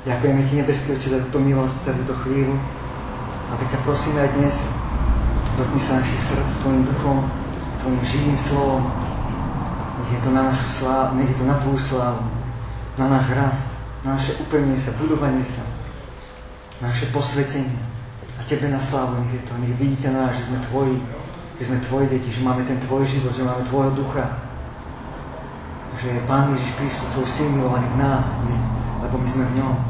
Ďakujeme Ti, nebeský Oče, za túto milosť, za túto chvíľu. A tak ťa prosíme aj dnes, dotkni sa našich srdc Tvojim duchom, Tvojim živým slovom. Nech je to na našu slávu, nech je to na Tvoju slávu, na náš rast, na naše upevnenie sa, budovanie sa, na naše posvetenie. A Tebe na slávu nech je to, nech vidíte na nás, že sme Tvoji, že sme Tvoje deti, že máme ten Tvoj život, že máme Tvojho ducha, že je Pán Ježiš Kristus, Tvoj syn milovaný v nás, lebo my sme v ňom.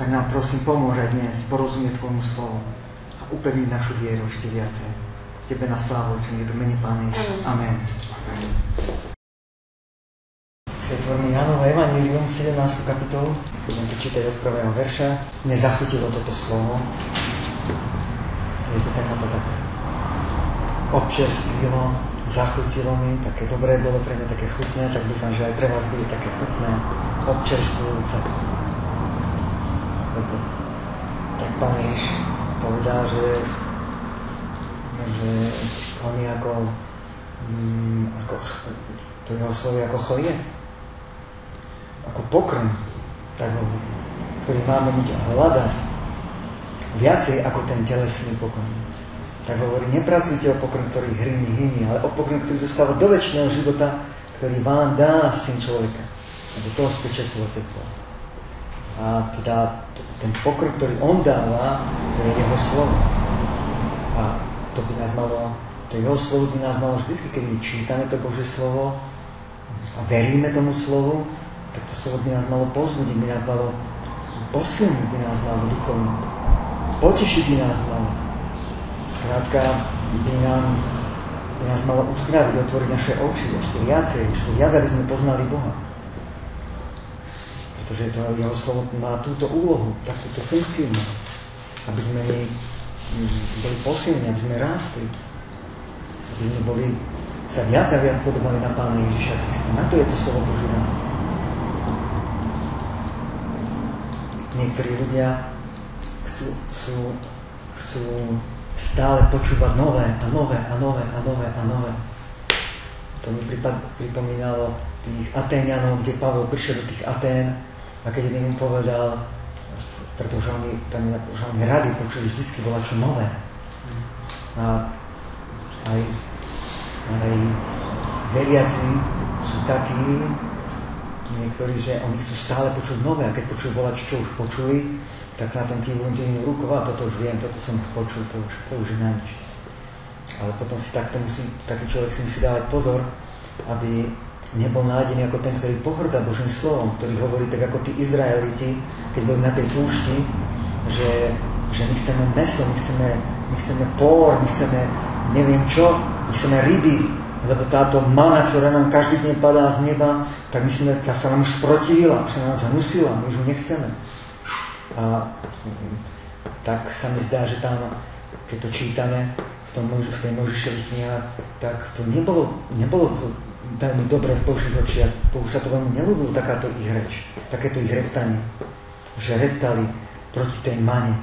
Tak nám prosím pomôže dnes porozumieť Tvojmu slovu a upevniť našu vieru ešte viacej. Tebe na slávu, či je to mene Ježiš. Amen. Si otvoríme Janovo Evangelium, 17. kapitolu, budem to čítať od prvého verša. Mne zachytilo toto slovo. Viete, tak ma to tak občerstvilo, zachutilo mi, také dobré bolo pre mňa, také chutné, tak dúfam, že aj pre vás bude také chutné občerstvujúce. Lebo tak pán Ježiš povedal, že, že on je ako, mm, ako to jeho slovo je ako chlieb, ako pokrm, tak ho, ktorý máme byť hľadať viacej ako ten telesný pokrm. Tak hovorí, nepracujte o pokrm, ktorý hryní, hyní, ale o pokrm, ktorý zostáva do väčšného života, ktorý vám dá syn človeka. Lebo toho spečetil Otec Boh. A teda ten pokrm, ktorý on dáva, to je jeho slovo. A to by nás malo, to jeho slovo by nás malo vždy, keď my čítame to Božie slovo a veríme tomu slovu, tak to slovo by nás malo pozbudiť, by nás malo posilniť, by nás malo duchovne. Potešiť by nás malo. Skrátka, by nám, by nás malo uzdraviť, otvoriť naše oči ešte viacej, ešte viac, aby sme poznali Boha pretože to jeho slovo má túto úlohu, takúto funkciu má, aby sme my boli posilní, aby sme rástli, aby sme boli sa viac a viac podobali na Pána Ježiša Krista. Na to je to slovo Boží nám. Niektorí ľudia chcú, chcú, chcú stále počúvať nové a nové a nové a nové a nové. To mi pripomínalo tých Atéňanov, kde Pavol prišiel do tých Atén a keď im povedal, pretože oni, tam, že oni rady počuli vždy bola čo nové. A aj, aj veriaci sú takí, niektorí, že oni chcú stále počuť nové a keď počujú volať, čo už počuli, tak na tom kývujú tým rukou a toto už viem, toto som už počul, to už, to už je na nič. Ale potom si takto musí, taký človek si musí dávať pozor, aby nebol nádený ako ten, ktorý pohrdá Božím slovom, ktorý hovorí tak ako tí Izraeliti, keď boli na tej púšti, že, že my chceme meso, my chceme, my chceme pór, my chceme neviem čo, my chceme ryby, lebo táto mana, ktorá nám každý deň padá z neba, tak my sme, tá sa nám už sprotivila, už sa nám zhnusila, my už ju nechceme. A tak sa mi zdá, že tam, keď to čítame v, tom, v tej Možišových knihách, tak to nebolo, nebolo veľmi dobre v Božích očiach. Už sa to veľmi nelúbilo, takáto ich reč, takéto ich reptanie. Že reptali proti tej mane,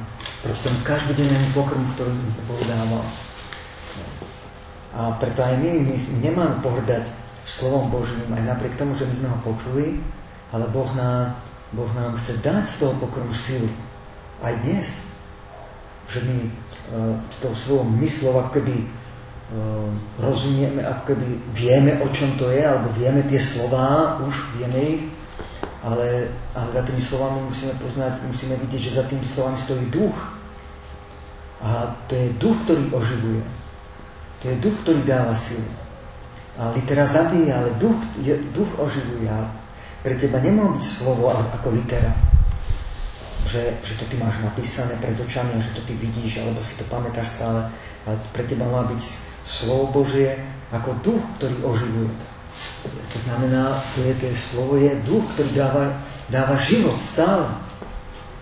proti tomu každodennému pokrmu, ktorý im Boh dával. A preto aj my, my, nemáme pohrdať slovom Božím, aj napriek tomu, že my sme ho počuli, ale Boh nám, boh nám chce dať z toho pokrmu silu. Aj dnes. Že my uh, s tou svojou myslou ako keby rozumieme, ako keby vieme, o čom to je, alebo vieme tie slová, už vieme ich, ale, ale za tými slovami musíme poznať, musíme vidieť, že za tými slovami stojí duch. A to je duch, ktorý oživuje. To je duch, ktorý dáva silu. A litera zabíja, ale duch, je, duch oživuje. A pre teba nemá byť slovo ako litera. Že, že to ty máš napísané pred očami že to ty vidíš, alebo si to pamätáš stále. Ale pre teba má byť slovo Božie ako duch, ktorý oživuje. To znamená, to je, to je slovo je duch, ktorý dáva, dáva život stále.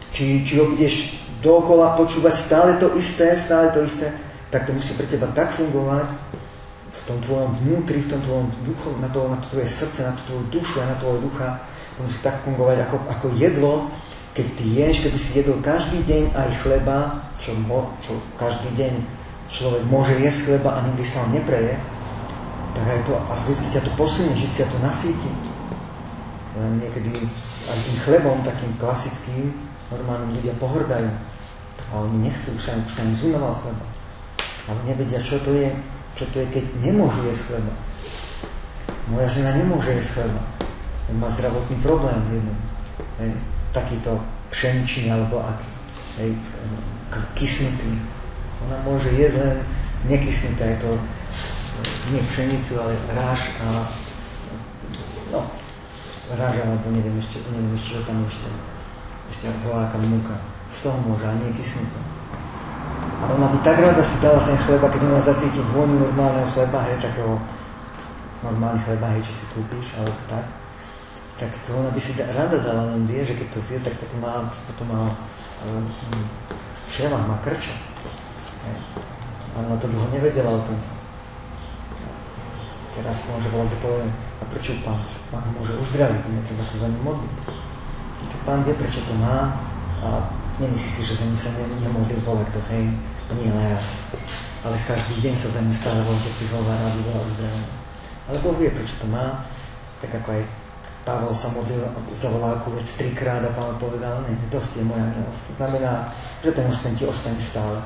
Či, či ho budeš dookola počúvať stále to isté, stále to isté, tak to musí pre teba tak fungovať v tom tvojom vnútri, v tom tvojom duchu, na to, na to tvoje srdce, na tú tvoju dušu a na tvojho ducha. To musí tak fungovať ako, ako jedlo, keď ty ješ, keby si jedol každý deň aj chleba, čo, čo každý deň človek môže jesť chleba a nikdy sa ho nepreje, tak aj to, a vždy ťa to posunie, vždy ťa to nasíti. Len niekedy aj tým chlebom, takým klasickým, normálnym ľudia pohrdajú. A oni nechcú, už sa, už im zúnoval chleba. Ale nevedia, čo to je, čo to je, keď nemôžu jesť chleba. Moja žena nemôže jesť chleba. Má zdravotný problém jedný. Hej, takýto pšeničný alebo aký. Hej, kysnutý. Ona môže jesť len nekysnuté, je to nie pšenicu, ale ráž a no, ráž alebo neviem ešte, neviem ešte, čo tam ešte, ešte voláka múka. Z toho môže, a nie. A ona by tak rada si dala ten chleba, keď ona zacíti vôňu normálneho chleba, hej, takého normálny chleba, hej, čo si kúpiš, alebo tak, tak to ona by si da, rada dala, len vie, že keď to zje, tak potom má, potom má um, všela, má krča. Ona to dlho nevedela o tom. Teraz môže volať to poviem, a prečo pán? Pán môže uzdraviť, netreba sa za ním modliť. Tak pán vie, prečo to má a nemyslí si, že za ním sa ne, nemodlí volať to, hej, nie len raz. Ale každý deň sa za ním stále volať, prihovára, aby bola uzdravená. Ale Boh vie, prečo to má, tak ako aj Pavel sa modlil za voláku vec trikrát a pán povedal, ne, dosť je moja milosť. To znamená, že ten osten ti ostane stále.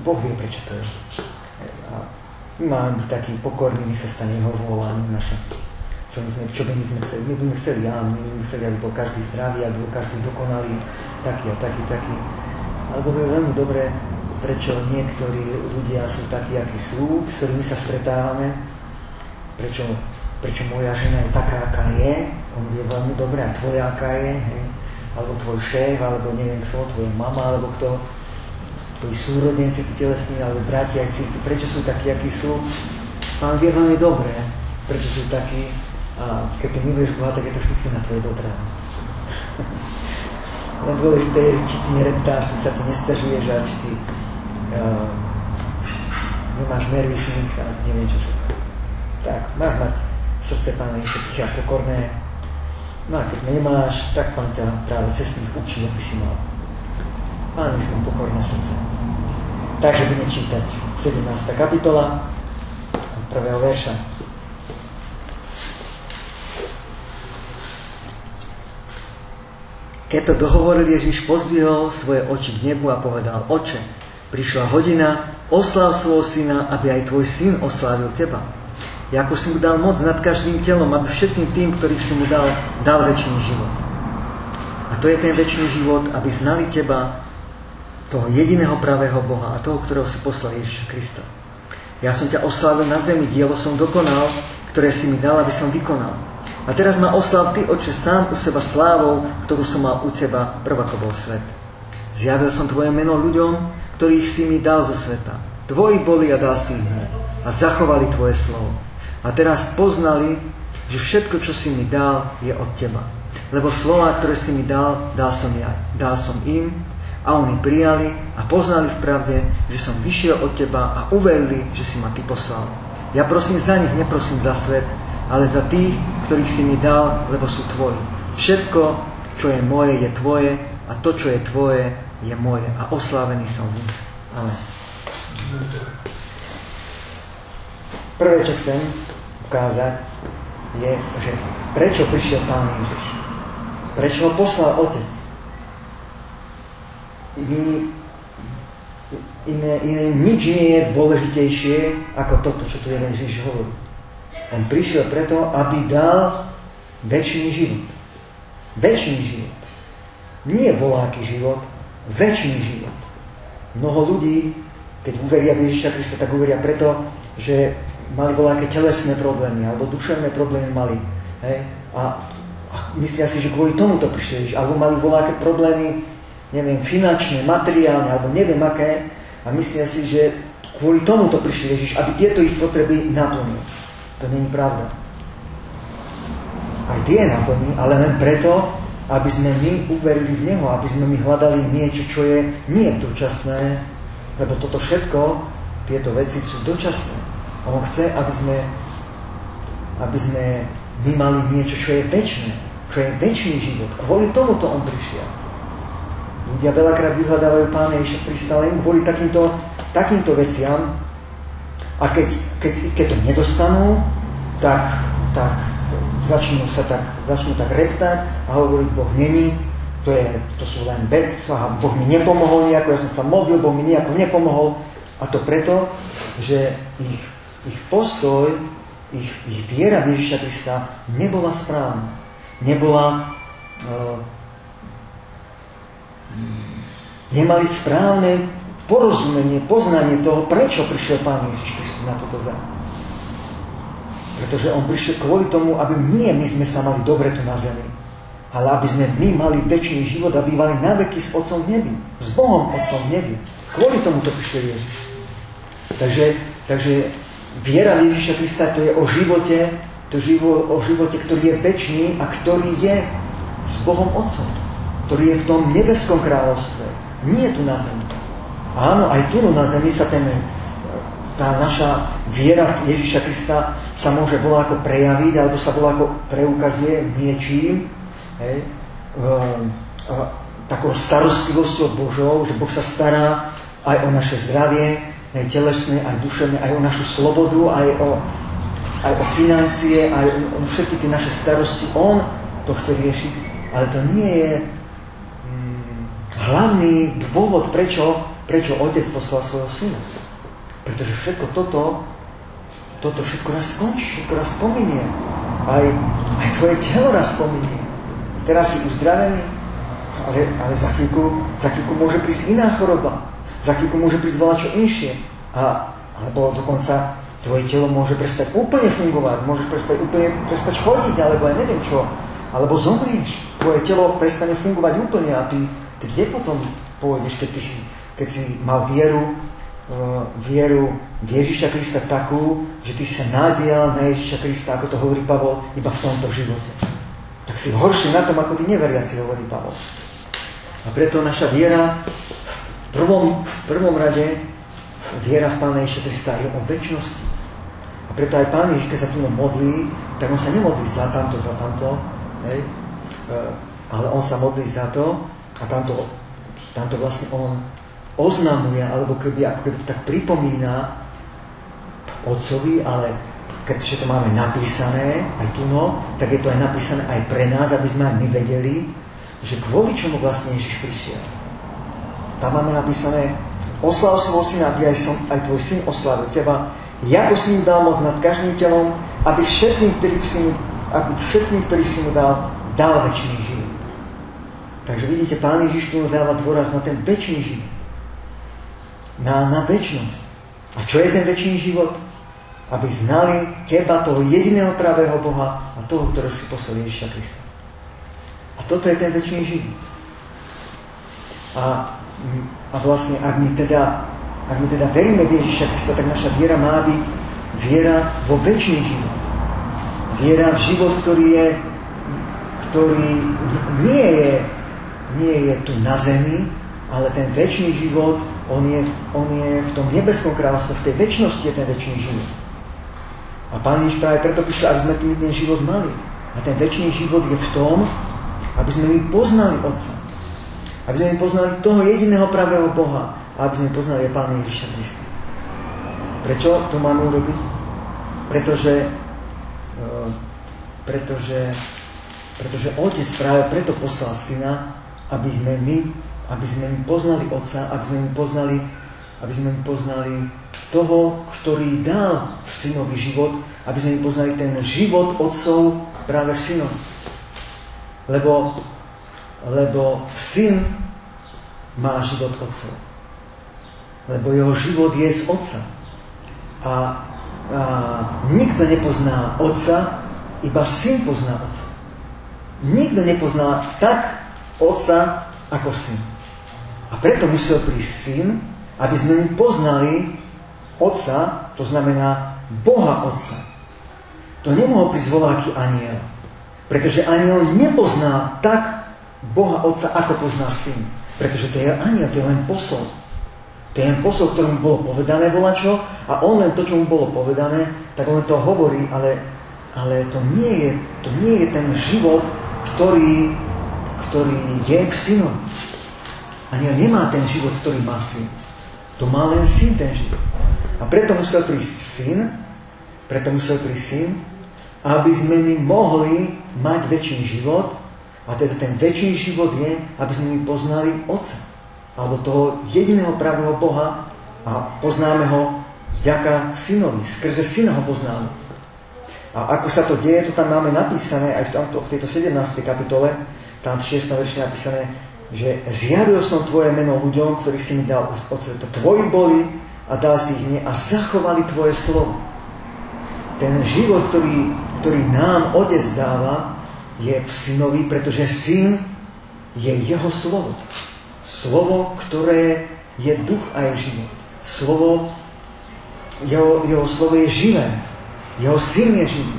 Boh vie, prečo to je. A my máme byť taký pokorný, my sa stane jeho vôľa, naša. Čo, my sme, čo by my sme chceli? My by sme chceli, áno, my by sme chceli, aby bol každý zdravý, aby bol každý dokonalý, taký a taký, taký. Ale Boh je veľmi dobré, prečo niektorí ľudia sú takí, akí sú, s ktorými sa stretávame, prečo, prečo moja žena je taká, aká je, on je veľmi dobré, a tvoja, aká je, hej? alebo tvoj šéf, alebo neviem kto, tvoja mama, alebo kto, tvoji súrodenci, tí telesní, alebo bratia, prečo sú takí, akí sú. Pán vie veľmi dobre, prečo sú takí. A keď ty miluješ Boha, tak je to všetko na tvoje dobré. Len dôležité je, či ty neredtáš, ty sa ty nestažuješ a či ty uh, nemáš nervy smích a neviem čo všetko. Tak, máš mať srdce Pána Ježiša tiché a pokorné. No a keď nemáš, tak Pán ťa práve cestných učí, aby si mal. Pán Ježiš má pokorné srdce. Takže budeme čítať 17. kapitola od prvého verša. Keď to dohovoril Ježiš, pozdvihol svoje oči k nebu a povedal, oče, prišla hodina, oslav svojho syna, aby aj tvoj syn oslávil teba. Jako si mu dal moc nad každým telom, aby všetkým tým, ktorých si mu dal, dal väčší život. A to je ten väčší život, aby znali teba, toho jediného pravého Boha a toho, ktorého si poslal Ježiša Krista. Ja som ťa oslávil na zemi, dielo som dokonal, ktoré si mi dal, aby som vykonal. A teraz ma oslav Ty, Oče, sám u seba slávou, ktorú som mal u Teba, prv ako bol svet. Zjavil som Tvoje meno ľuďom, ktorých si mi dal zo sveta. Tvoji boli a dal si ich mne. A zachovali Tvoje slovo. A teraz poznali, že všetko, čo si mi dal, je od Teba. Lebo slova, ktoré si mi dal, dal som ja. Dal som im a oni prijali a poznali v pravde, že som vyšiel od teba a uverili, že si ma ty poslal. Ja prosím za nich, neprosím za svet, ale za tých, ktorých si mi dal, lebo sú tvoji. Všetko, čo je moje, je tvoje a to, čo je tvoje, je moje. A oslávený som v nich. Amen. Prvé, čo chcem ukázať, je, že prečo prišiel Pán Ježiš. Prečo ho poslal Otec iný, iné, iné, nič nie je dôležitejšie ako toto, čo tu Ježiš hovorí. On prišiel preto, aby dal väčší život. Väčší život. Nie voláky život, väčší život. Mnoho ľudí, keď uveria v Ježiša Krista, tak uveria preto, že mali voláke telesné problémy alebo duševné problémy mali. Hej? A, a myslia si, že kvôli tomu to prišli. Alebo mali voláke problémy neviem, finančné, materiálne, alebo neviem aké, a myslia si, že kvôli tomu to prišiel Ježiš, aby tieto ich potreby naplnil. To není pravda. Aj tie naplní, ale len preto, aby sme my uverili v Neho, aby sme my hľadali niečo, čo je nie dočasné, lebo toto všetko, tieto veci sú dočasné. On chce, aby sme, aby sme my mali niečo, čo je väčšie, čo je väčší život. Kvôli tomuto on prišiel. Ľudia veľakrát vyhľadávajú Pána Ježiša pristále kvôli takýmto, takýmto veciam a keď, keď, keď to nedostanú, tak, tak začnú sa tak, začnú tak reptať a hovoriť, Boh není, to, je, to sú len bedstva, Boh mi nepomohol nejako, ja som sa modlil, Boh mi nejako nepomohol. A to preto, že ich, ich postoj, ich, ich viera v Ježiša Krista nebola správna. Nebola... Uh, nemali správne porozumenie, poznanie toho, prečo prišiel Pán Ježiš Kristus na toto zem. Pretože On prišiel kvôli tomu, aby nie my sme sa mali dobre tu na zemi, ale aby sme my mali väčší život a bývali na veky s Otcom v nebi. S Bohom Otcom v nebi. Kvôli tomu to prišiel Ježiš. Takže, takže viera Ježiša Krista to je o živote, to živo, o živote, ktorý je väčší a ktorý je s Bohom Otcom. Ktorý je v tom nebeskom kráľovstve. Nie tu na zemi. Áno, aj tu na zemi sa ten, tá naša viera v Ježiša Krista sa môže voľako prejaviť, alebo sa voľako preukazuje niečím, hej, um, takou starostlivosťou Božou, že Boh sa stará aj o naše zdravie, aj telesné, aj duševné, aj o našu slobodu, aj o, aj o financie, aj o, všetky tie naše starosti. On to chce riešiť, ale to nie je hlavný dôvod, prečo, prečo Otec poslal svojho syna. Pretože všetko toto, toto všetko raz skončí, všetko raz spominie. Aj, aj tvoje telo raz spominie teraz si uzdravený, ale, ale za, chvíľku, za chvíľku môže prísť iná choroba, za chvíľku môže prísť veľa čo inšie. A, alebo dokonca tvoje telo môže prestať úplne fungovať, môžeš prestať úplne prestať chodiť, alebo ja neviem čo. Alebo zomrieš. Tvoje telo prestane fungovať úplne a ty, kde potom pôjdeš, keď, ty si, keď si mal vieru, uh, vieru v Ježiša Krista takú, že ty sa nadial na Ježiša Krista, ako to hovorí Pavol, iba v tomto živote tak si horší na tom, ako tí neveriaci, hovorí Pavol. A preto naša viera v prvom, v prvom rade, viera v Pána Ježiša Krista je o väčšnosti. A preto aj Pán Ježiš, keď sa tu modlí, tak on sa nemodlí za tamto, za tamto, hej? E, ale on sa modlí za to a tamto, tamto vlastne on oznamuje, alebo keby, ako keby to tak pripomína otcovi, ale keďže to máme napísané, aj tu no, tak je to aj napísané aj pre nás, aby sme aj my vedeli, že kvôli čomu vlastne Ježiš prišiel. Tam máme napísané, oslav svojho syna, aby aj, som, aj tvoj syn oslavil teba, ako si mu dal moc nad každým telom, aby všetkým, ktorých si mu, aby všetkým, ktorých si mu dal, dal väčší život. Takže vidíte, Pán Ježiš tu dáva dôraz na ten väčší život. Na, na väčšnosť. A čo je ten väčší život? aby znali teba, toho jediného pravého Boha a toho, ktorého si poslal Ježiša Krista. A toto je ten väčší život. A, a vlastne, ak my, teda, ak my teda veríme v Ježiša Krista, tak naša viera má byť viera vo väčší život. Viera v život, ktorý je, ktorý nie je, nie je tu na zemi, ale ten väčší život, on je, on je v tom nebeskom kráľstve, v tej väčšnosti je ten väčší život. A Pán Ježiš práve preto prišiel, aby sme ten život mali. A ten väčší život je v tom, aby sme my poznali Otca. Aby sme my poznali toho jediného pravého Boha. A aby sme poznali Pána Ježiša Krista. Prečo to máme urobiť? Pretože, uh, pretože, pretože Otec práve preto poslal Syna, aby sme my, aby sme my poznali Otca, aby sme my poznali, aby sme my poznali toho, ktorý dal synovi život, aby sme poznali ten život otcov práve v synovi. Lebo, lebo syn má život otcov. Lebo jeho život je z otca. A, a nikto nepozná otca, iba syn pozná otca. Nikto nepozná tak otca ako syn. A preto musel prísť syn, aby sme poznali Otca, to znamená Boha Otca. To nemohol prísť voláky aniel. Pretože aniel nepozná tak Boha Otca, ako pozná syn. Pretože to je aniel, to je len posol. To je len posol, ktorému bolo povedané volačo a on len to, čo mu bolo povedané, tak on to hovorí, ale, ale to, nie je, to nie je ten život, ktorý, ktorý je v synom. Aniel nemá ten život, ktorý má syn. To má len syn ten život. A preto musel prísť syn, preto musel prísť syn, aby sme my mohli mať väčší život, a teda ten väčší život je, aby sme my poznali Otca, alebo toho jediného pravého Boha a poznáme ho vďaka synovi, skrze syna ho poznáme. A ako sa to deje, to tam máme napísané aj v, tomto, v tejto 17. kapitole, tam v 6. verši napísané, že zjavil som tvoje meno ľuďom, ktorí si mi dal od sveta. Tvoji boli a dal si ich mne a zachovali tvoje slovo. Ten život, ktorý, ktorý nám Otec dáva, je v synovi, pretože syn je jeho slovo. Slovo, ktoré je duch a je život. Slovo, jeho, jeho slovo je živé. Jeho syn je živý.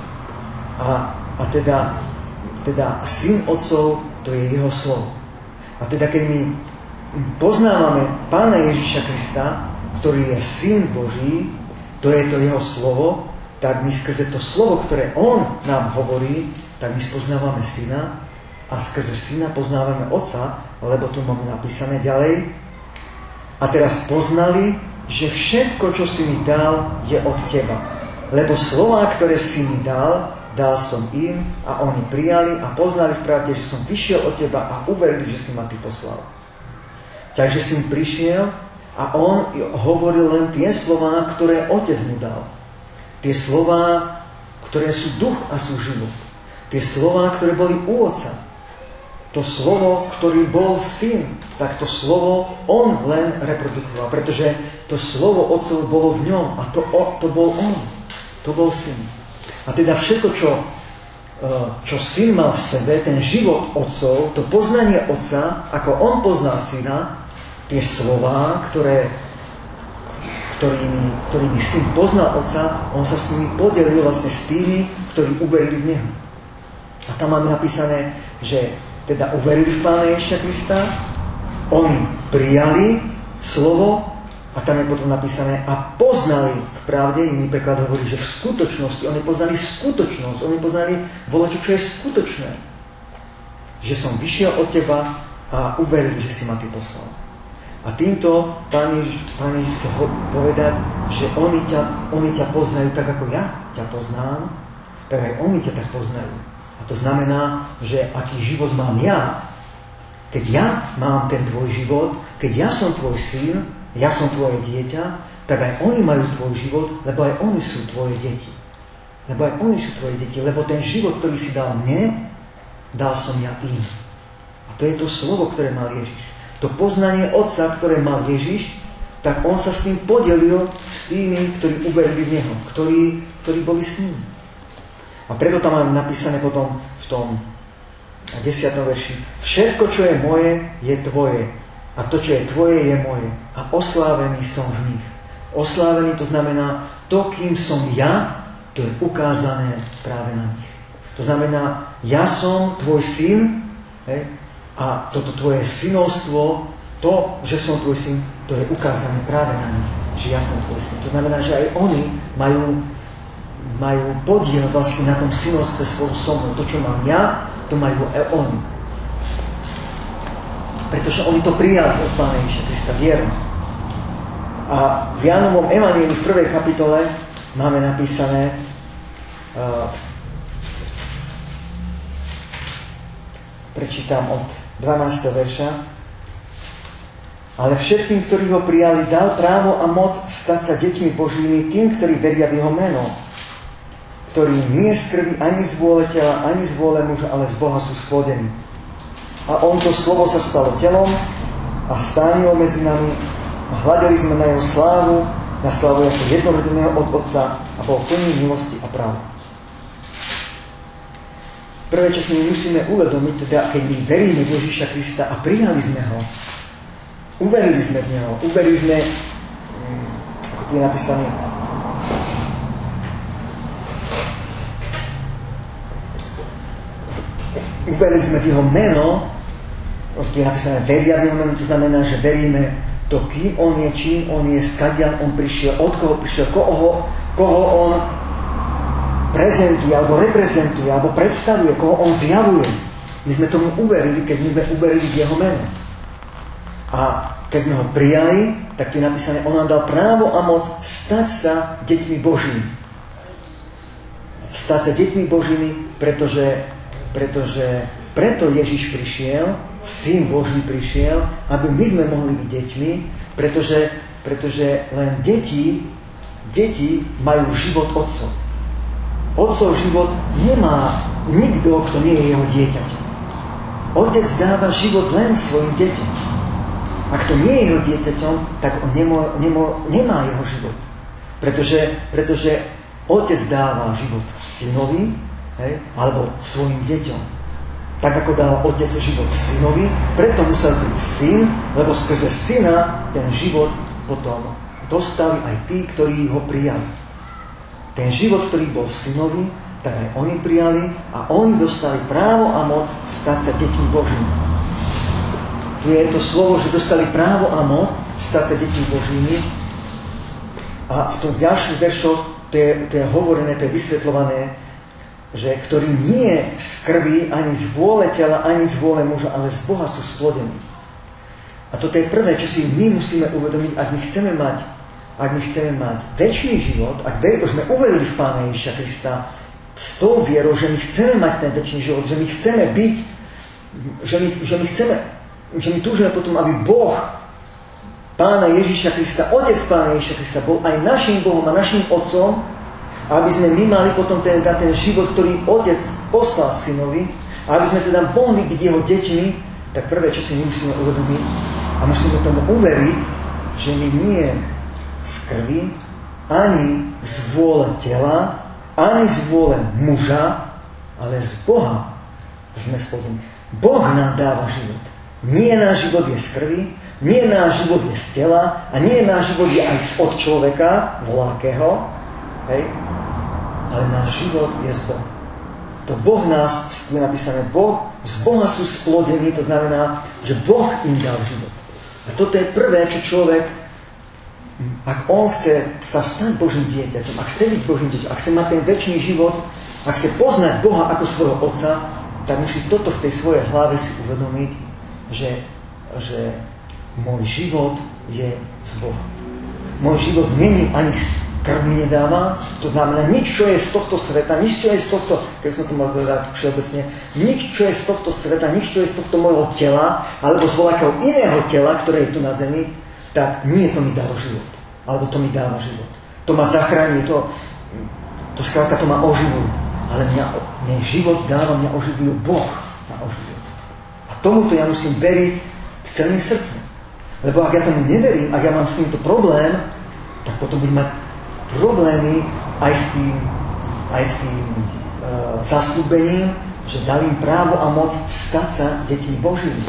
A, a teda, teda syn otcov, to je jeho slovo. A teda keď my poznávame Pána Ježíša Krista, ktorý je syn Boží, to je to jeho slovo, tak my skrze to slovo, ktoré on nám hovorí, tak my spoznávame syna a skrze syna poznávame otca, lebo tu máme napísané ďalej. A teraz poznali, že všetko, čo si mi dal, je od teba lebo slová, ktoré si mi dal, dal som im a oni prijali a poznali v pravde, že som vyšiel od teba a uverili, že si ma ty poslal. Takže si prišiel a on hovoril len tie slová, ktoré otec mu dal. Tie slová, ktoré sú duch a sú život. Tie slová, ktoré boli u otca. To slovo, ktorý bol syn, tak to slovo on len reprodukoval, pretože to slovo otcov bolo v ňom a to, to bol on. To bol syn. A teda všetko, čo, e, čo syn mal v sebe, ten život otcov, to poznanie otca, ako on poznal syna, tie slova, ktoré, ktorými, ktorými syn poznal otca, on sa s nimi podelil vlastne s tými, ktorí uverili v neho. A tam máme napísané, že teda uverili v Pána Ježiša Krista, oni prijali slovo a tam je potom napísané a poznali v pravde, iný preklad hovorí, že v skutočnosti, oni poznali skutočnosť, oni poznali volačo, čo je skutočné. Že som vyšiel od teba a uverili, že si ma ty poslal. A týmto Pán Ježiš, Pán Ježiš povedať, že oni ťa, oni ťa poznajú tak, ako ja ťa poznám, tak aj oni ťa tak poznajú. A to znamená, že aký život mám ja, keď ja mám ten tvoj život, keď ja som tvoj syn, ja som tvoje dieťa, tak aj oni majú tvoj život, lebo aj oni sú tvoje deti. Lebo aj oni sú tvoje deti, lebo ten život, ktorý si dal mne, dal som ja im. A to je to slovo, ktoré mal Ježiš. To poznanie Otca, ktoré mal Ježiš, tak on sa s tým podelil s tými, ktorí uverili v Neho, ktorí, ktorí boli s ním. A preto tam mám napísané potom v tom 10. verši. Všetko, čo je moje, je tvoje. A to, čo je tvoje, je moje. A oslávený som v nich. Oslávený to znamená, to, kým som ja, to je ukázané práve na nich. To znamená, ja som tvoj syn hej, a toto tvoje synovstvo, to, že som tvoj syn, to je ukázané práve na nich, že ja som tvoj syn. To znamená, že aj oni majú, majú podiel vlastne na tom synovstve svojho somu. To, čo mám ja, to majú aj oni. Pretože oni to prijali od Pána Ježiša Krista vierno. A v Jánovom Evangeliu v prvej kapitole máme napísané uh, prečítam od 12. verša ale všetkým, ktorí ho prijali, dal právo a moc stať sa deťmi Božími tým, ktorí veria v jeho meno, ktorí nie z krvi ani z vôle tela, ani z vôle muža, ale z Boha sú splodení. A on to slovo sa stalo telom a stánilo medzi nami a hľadeli sme na jeho slávu, na slávu ako jednorodeného od Otca a bol plný milosti a práva. Prvé, čo si my musíme uvedomiť, teda keď my veríme v Ježíša Krista a prijali sme ho, uverili sme v Neho, uverili sme, ako tu je napísané, uverili sme v Jeho meno, je napísané veria v jeho meno, to znamená, že veríme to, kým on je, čím on je, skadiaľ on prišiel, od koho prišiel, koho, koho on prezentuje, alebo reprezentuje, alebo predstavuje, koho on zjavuje. My sme tomu uverili, keď sme uverili v jeho meno. A keď sme ho prijali, tak je napísané, on nám dal právo a moc stať sa deťmi Božími. stať sa deťmi Božími, pretože, pretože preto Ježiš prišiel, Syn Boží prišiel, aby my sme mohli byť deťmi, pretože, pretože len deti, deti majú život otcov. Otcov život nemá nikto, kto nie je jeho dieťaťom. Otec dáva život len svojim deťom. Ak to nie je jeho dieťaťom, tak on nemo, nemo, nemá jeho život. Pretože, pretože otec dáva život synovi, hej, alebo svojim deťom. Tak ako dal otec život synovi, preto musel byť syn, lebo skrze syna ten život potom dostali aj tí, ktorí ho prijali. Ten život, ktorý bol v synovi, tak aj oni prijali a oni dostali právo a moc stať sa deťmi Božími. Je to slovo, že dostali právo a moc stať sa deťmi Božími, a v tom ďalších veršoch to je, to je hovorené, to je vysvetľované, že ktorí nie z krvi, ani z vôle tela, ani z vôle muža, ale z Boha sú splodení. A toto je prvé, čo si my musíme uvedomiť, ak my chceme mať, ak my chceme mať väčší život, ak sme uverili v Pána Ježiša Krista s tou vierou, že my chceme mať ten väčší život, že my chceme byť, že my, že my chceme, že my túžime potom, aby Boh Pána Ježiša Krista, Otec Pána Ježiša Krista bol aj našim Bohom a našim Otcom, aby sme my mali potom ten, ten život, ktorý Otec poslal synovi, a aby sme teda mohli byť jeho deťmi, tak prvé, čo si my musíme uvedomiť a musíme tomu uveriť, že my nie z krvi, ani z vôle tela, ani z vôle muža, ale z Boha sme spodní. Boh nám dáva život. Nie náš život je z krvi, nie náš život je z tela a nie náš život je aj od človeka, volákeho, hej, ale náš život je z Boha. To Boh nás, je napísané, boh, z Boha sú splodení, to znamená, že Boh im dal život. A toto je prvé, čo človek, ak on chce sa stať Božím dieťaťom, ak chce byť Božím dieťaťom, ak chce mať ten väčší život, ak chce poznať Boha ako svojho Otca, tak musí toto v tej svojej hlave si uvedomiť, že, že môj život je z Boha. Môj život není ani krv mi nedáva, to znamená nič, čo je z tohto sveta, nič, čo je z tohto, keď som to mal povedať všeobecne, nič, čo je z tohto sveta, nič, čo je z tohto môjho tela, alebo z voľakého iného tela, ktoré je tu na zemi, tak nie to mi dáva život. Alebo to mi dáva život. To ma zachráni, to, to skrátka to ma oživuje. Ale mňa, mňa život dáva, mňa oživuje Boh. Ma oživuje. A tomuto ja musím veriť celým srdcom. Lebo ak ja tomu neverím, ak ja mám s týmto problém, tak potom budem mať problémy aj s tým, aj s tým uh, zaslúbením, že dal im právo a moc stať sa deťmi Božími.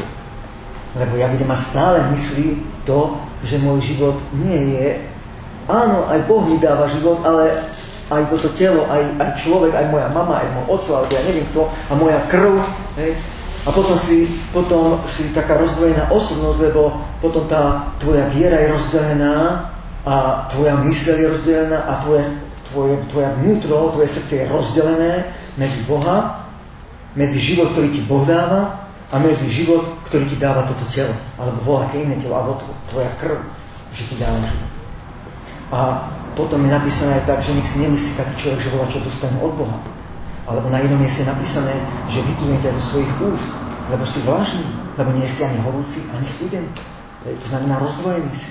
Lebo ja budem mať stále mysli to, že môj život nie je... Áno, aj Boh mi dáva život, ale aj toto telo, aj, aj človek, aj moja mama, aj môj oco, alebo ja neviem kto, a moja krv, hej, a potom si, potom si taká rozdvojená osobnosť, lebo potom tá tvoja viera je rozdelená a tvoja mysel je rozdelená a tvoje, tvoje, tvoja vnútro, tvoje srdce je rozdelené medzi Boha, medzi život, ktorý ti Boh dáva a medzi život, ktorý ti dáva toto telo, alebo voľaké iné telo, alebo tvoja krv, že ti dáva. A potom je napísané aj tak, že nech si nemyslí taký človek, že volá, čo dostane od Boha alebo na jednom mieste je napísané, že vyplúne ťa zo svojich úst, lebo si vlažný, lebo nie si ani horúci, ani studený. To znamená rozdvojený si.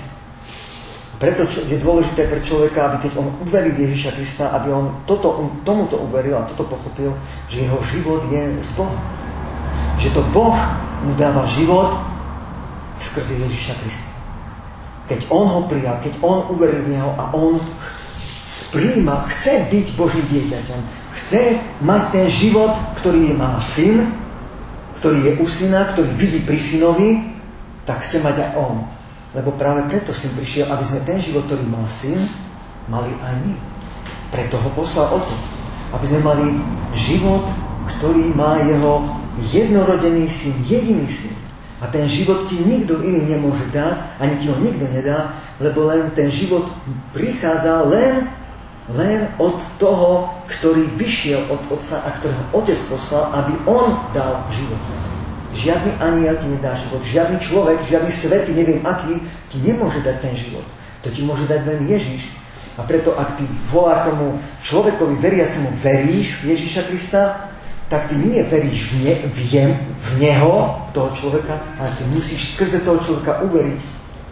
Preto je dôležité pre človeka, aby keď on uverí Ježiša Krista, aby on toto, tomuto uveril a toto pochopil, že jeho život je z Boha. Že to Boh mu dáva život skrze Ježiša Krista. Keď on ho prijal, keď on uveril v neho a on príjma, chce byť Božím dieťaťom, chce mať ten život, ktorý má syn, ktorý je u syna, ktorý vidí pri synovi, tak chce mať aj on. Lebo práve preto syn prišiel, aby sme ten život, ktorý má syn, mali aj my. Preto ho poslal otec. Aby sme mali život, ktorý má jeho jednorodený syn, jediný syn. A ten život ti nikto iný nemôže dať, ani ti ho nikto nedá, lebo len ten život prichádza len len od toho, ktorý vyšiel od Otca a ktorého Otec poslal, aby On dal život. Žiadny aniel ti nedá život, žiadny človek, žiadny svetý, neviem aký, ti nemôže dať ten život. To ti môže dať len Ježiš. A preto, ak ty volákomu človekovi veriacemu veríš v Ježiša Krista, tak ty nie veríš v, ne, v, jem, v Neho, toho človeka, ale ty musíš skrze toho človeka uveriť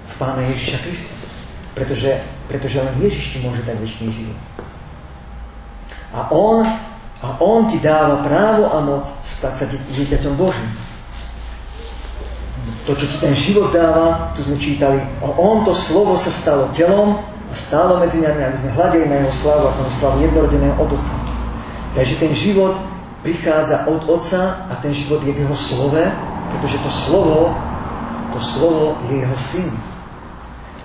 v Pána Ježiša Krista. Pretože, pretože len Ježiš ti môže dať väčší život. A on, a on ti dáva právo a moc stať sa dieťaťom Božím. To, čo ti ten život dáva, tu sme čítali, a on to slovo sa stalo telom a stálo medzi nami, aby sme hľadili na jeho slavu, ako na slavu jednorodeného od Otca. Takže ten život prichádza od Otca a ten život je v jeho slove, pretože to slovo, to slovo je jeho syn.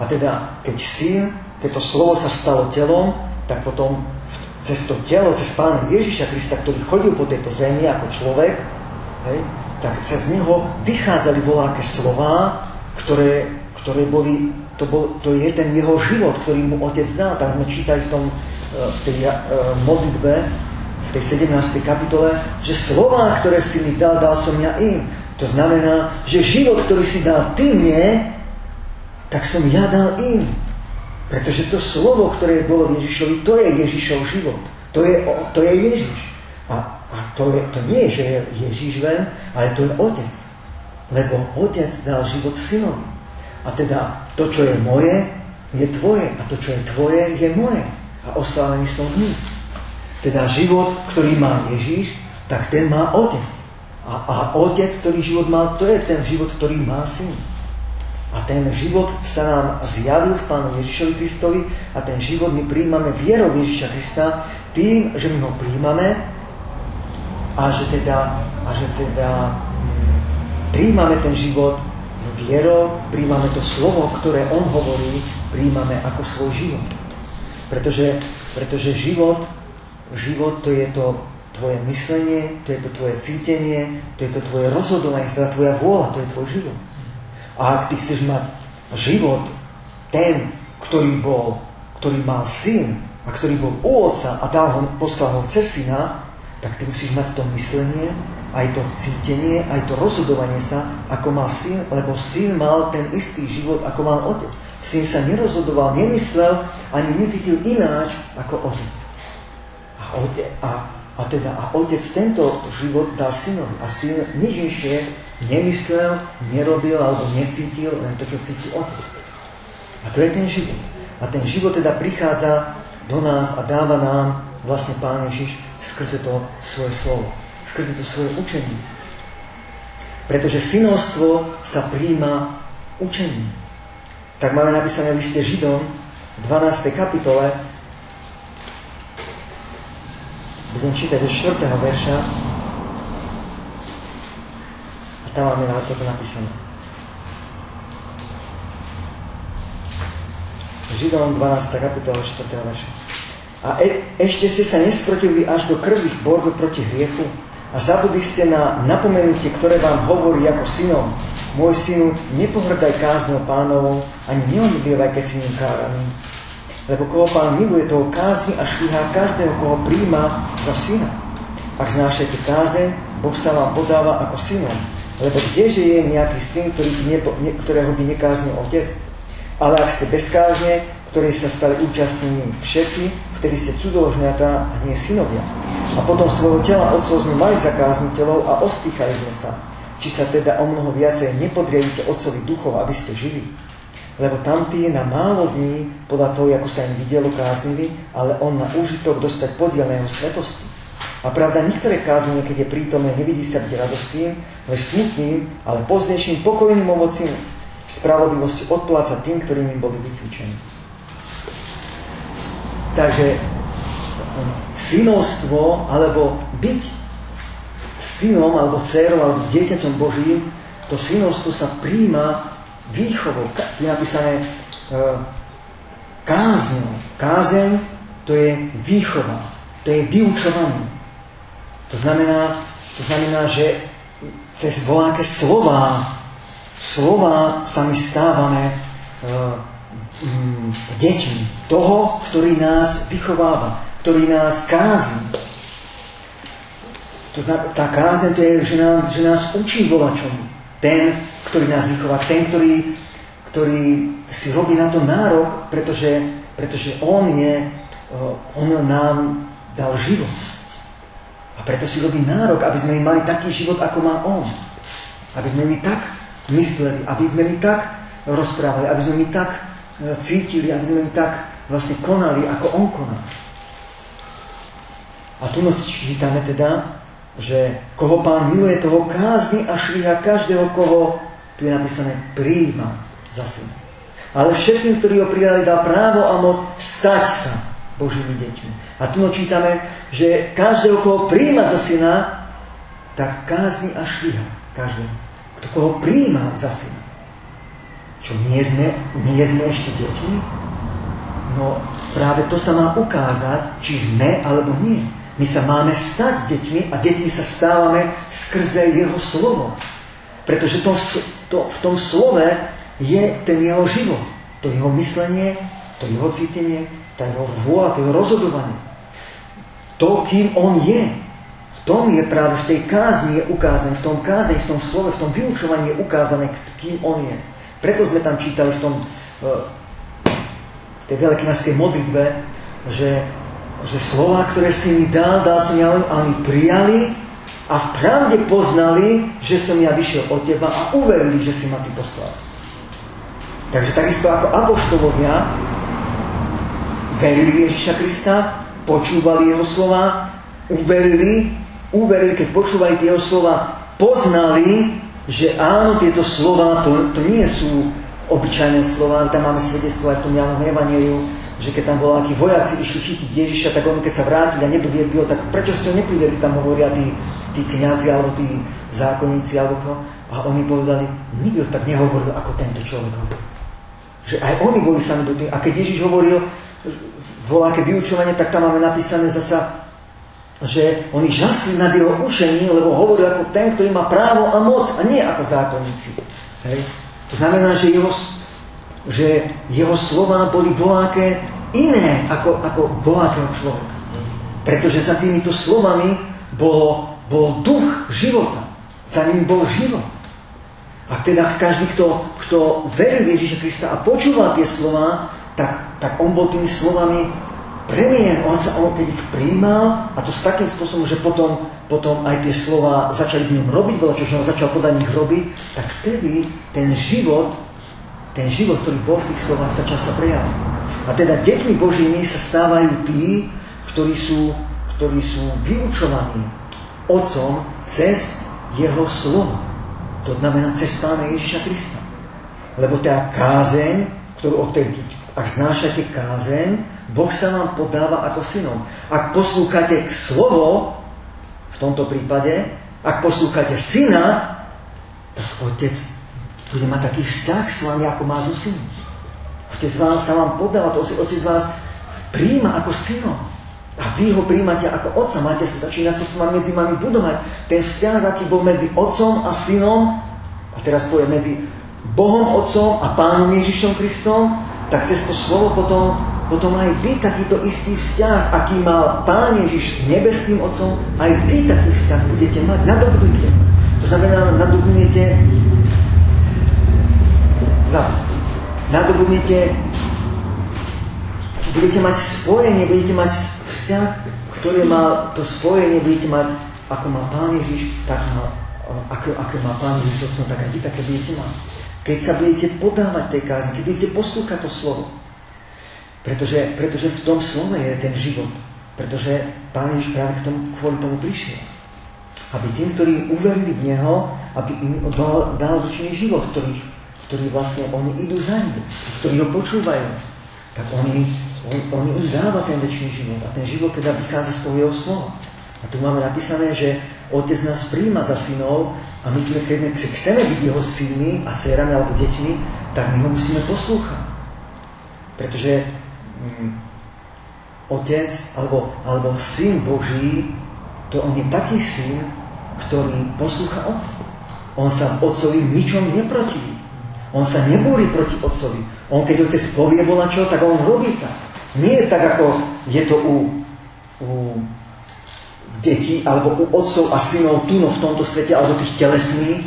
A teda, keď syn, keď to slovo sa stalo telom, tak potom cez to telo, cez Pána Ježiša Krista, ktorý chodil po tejto zemi ako človek, hej, tak cez neho vychádzali voláke slova, ktoré, ktoré boli, to, bol, to je ten jeho život, ktorý mu Otec dal. Tak sme čítali v, tom, e, v tej uh, modlitbe, v tej 17. kapitole, že slová, ktoré si mi dal, dal som ja im. To znamená, že život, ktorý si dal ty mne, tak som ja dal im. Pretože to slovo, ktoré bolo v Ježišovi, to je Ježišov život. To je, to je Ježiš. A, a to, je, to nie je, že je Ježiš len, ale to je Otec. Lebo Otec dal život synovi. A teda to, čo je moje, je tvoje. A to, čo je tvoje, je moje. A oslávený som v nich. Teda život, ktorý má Ježíš, tak ten má otec. A, a otec, ktorý život má, to je ten život, ktorý má syn. A ten život sa nám zjavil v Pánu Ježišovi Kristovi a ten život my príjmame vierou Ježiša Krista tým, že my ho príjmame a že teda, a že teda hm, príjmame ten život vierou, príjmame to slovo, ktoré on hovorí, príjmame ako svoj život. Pretože, pretože život život to je to tvoje myslenie, to je to tvoje cítenie, to je to tvoje rozhodovanie, teda tvoja vôľa, to je tvoj život. A ak ty chceš mať život, ten, ktorý bol, ktorý mal syn a ktorý bol u otca a dal ho, poslal ho cez syna, tak ty musíš mať to myslenie, aj to cítenie, aj to rozhodovanie sa, ako mal syn, lebo syn mal ten istý život, ako mal otec. Syn sa nerozhodoval, nemyslel, ani necítil ináč ako otec a, a teda a otec tento život dal synovi. A syn nič inšie nemyslel, nerobil alebo necítil, len to, čo cíti otec. A to je ten život. A ten život teda prichádza do nás a dáva nám vlastne Pán Ježiš skrze to svoje slovo, skrze to svoje učenie. Pretože synovstvo sa príjma učením. Tak máme napísané v liste Židom v 12. kapitole budem čítať od 4. verša a tam máme na toto napísané. Židom 12. kapitola 4. verša. A e, ešte ste sa nesprotivili až do krvi v borbe proti hriechu a zabudli ste na napomenutie, ktoré vám hovorí ako synom. Môj synu, nepohrdaj kázňou pánovou, ani neodlievaj, keď si ním káraný lebo koho pán miluje, toho kázni a švíha každého, koho príjma za syna. Ak znášajte kázeň, Boh sa vám podáva ako synom. Lebo kdeže je nejaký syn, ktorý ne, ktorého by nekáznil otec? Ale ak ste bez kázne, ktorí sa stali účastnými všetci, vtedy ste cudzoložňatá a nie synovia. A potom svojho tela otcov sme mali za kázniteľov a ostýchali sme sa. Či sa teda o mnoho viacej nepodriadíte otcovi duchov, aby ste žili lebo tamtí na málo dní, podľa toho, ako sa im videlo, káznili, ale on na užitok dostať podiel na jeho svetosti. A pravda, niektoré kázanie, keď je prítomné, nevidí sa byť radostným, lež smutným, ale pozdejším pokojným ovocím spravodlivosti odpláca tým, ktorí ním boli vycvičení. Takže synovstvo, alebo byť synom, alebo dcerou, alebo dieťaťom Božím, to synovstvo sa príjma výchovou, napísané uh, kázňou. Kázeň to je výchova, to je vyučovanie. To znamená, to znamená, že cez voláke slova, slova sa my stávame um, deťmi toho, ktorý nás vychováva, ktorý nás kází. To znamená, tá kázeň to je, že, nám, že nás učí volačom. Ten, ktorý nás vychová, ten, ktorý, ktorý si robí na to nárok, pretože pretože On je, On nám dal život. A preto si robí nárok, aby sme mali taký život, ako má On. Aby sme mi tak mysleli, aby sme mi tak rozprávali, aby sme mi tak cítili, aby sme mi tak vlastne konali, ako On koná. A tu čítame teda, že koho pán miluje, toho kázni a švíha každého, koho, tu je napísané, príjma za syna. Ale všetkým, ktorí ho prijali, dá právo a moc stať sa Božími deťmi. A tu čítame, že každého, koho príjma za syna, tak kázni a švíha každého. Kto koho príjma za syna. Čo nie sme, nie sme ešte deťmi? No práve to sa má ukázať, či sme alebo nie. My sa máme stať deťmi a deťmi sa stávame skrze jeho slovo. Pretože to, to, v tom slove je ten jeho život. To jeho myslenie, to jeho cítenie, tá jeho vôľa, to jeho rozhodovanie. To, kým on je. V tom je práve v tej kázni je ukázané, v tom kázaní, v tom slove, v tom vyučovaní je ukázané, kým on je. Preto sme tam čítali v tom eh, v tej veľkňazskej modlitbe, že že slova, ktoré si mi dal, dal som ja len, a prijali a v pravde poznali, že som ja vyšiel od teba a uverili, že si ma ty poslal. Takže takisto ako apoštolovia verili Ježiša Krista, počúvali jeho slova, uverili, uverili, keď počúvali tie jeho slova, poznali, že áno, tieto slova, to, to nie sú obyčajné slova, tam máme svedectvo aj v tom Jánom Evangeliu, že keď tam boli akí vojaci, išli chytiť Ježiša, tak oni keď sa vrátili a nedoviedli ho, tak prečo ste ho nepriviedli, tam hovoria tí, tí kniazy alebo tí zákonníci alebo kto. A oni povedali, nikto tak nehovoril, ako tento človek hovoril. Že aj oni boli sami do tým. A keď Ježiš hovoril voľaké vyučovanie, tak tam máme napísané zasa, že oni žasli nad jeho učením, lebo hovoril ako ten, ktorý má právo a moc, a nie ako zákonníci. Hej. To znamená, že jeho že jeho slova boli voláke iné ako, ako volákeho človeka. Pretože za týmito slovami bolo, bol duch života. Za ním bol život. A teda každý, kto, kto veril Ježíša Krista a počúval tie slova, tak, tak on bol tými slovami premien. On sa, on keď ich prijímal, a to s takým spôsobom, že potom, potom aj tie slova začali v ňom robiť, veľa čo on začal podľa nich robiť, tak vtedy ten život ten život, ktorý bol v tých slovách, začal sa prejaviť. A teda deťmi Božími sa stávajú tí, ktorí sú, ktorí sú vyučovaní Otcom cez Jeho slovo. To znamená cez Pána Ježiša Krista. Lebo tá kázeň, ktorú od tej, ak znášate kázeň, Boh sa vám podáva ako synom. Ak poslúchate slovo, v tomto prípade, ak poslúchate syna, tak otec bude mať taký vzťah s vami, ako má so synom. Otec vás sa vám podáva, to otec vás príjma ako synom. A vy ho príjmate ako otca, máte sa, začína sa s vami medzi vami budovať. Ten vzťah, aký bol medzi otcom a synom, a teraz povie medzi Bohom Otcom a Pánom Ježišom Kristom, tak cez to slovo potom, potom aj vy takýto istý vzťah, aký mal Pán Ježiš s nebeským Otcom, aj vy taký vzťah budete mať, nadobudnite. To znamená, nadobudnete za nadobudnete, budete mať spojenie, budete mať vzťah, ktoré má to spojenie, budete mať, ako má Pán Ježiš, tak má, ako, ako má Pán Ježiš s Otcom, tak aj vy také budete mať. Keď sa budete podávať tej kázni, keď budete poslúchať to slovo. Pretože, pretože v tom slove je ten život. Pretože Pán Ježiš práve k tomu, kvôli tomu prišiel. Aby tým, ktorí uverili v Neho, aby im dal, dal väčšiný život, ktorých ktorí vlastne oni idú za ním, ktorí ho počúvajú, tak oni, on, on im dáva ten väčší život. A ten život teda vychádza z toho jeho slova. A tu máme napísané, že Otec nás príjma za synov a my sme, keď chceme byť jeho synmi a dcerami alebo deťmi, tak my ho musíme poslúchať. Pretože Otec alebo, alebo Syn Boží, to on je taký syn, ktorý poslúcha Otca. On sa Otcovi ničom neprotiví. On sa nebúri proti otcovi. On keď otec povie čo, tak on robí tak. Nie je tak, ako je to u, u detí alebo u otcov a synov tu no v tomto svete, alebo tých telesných,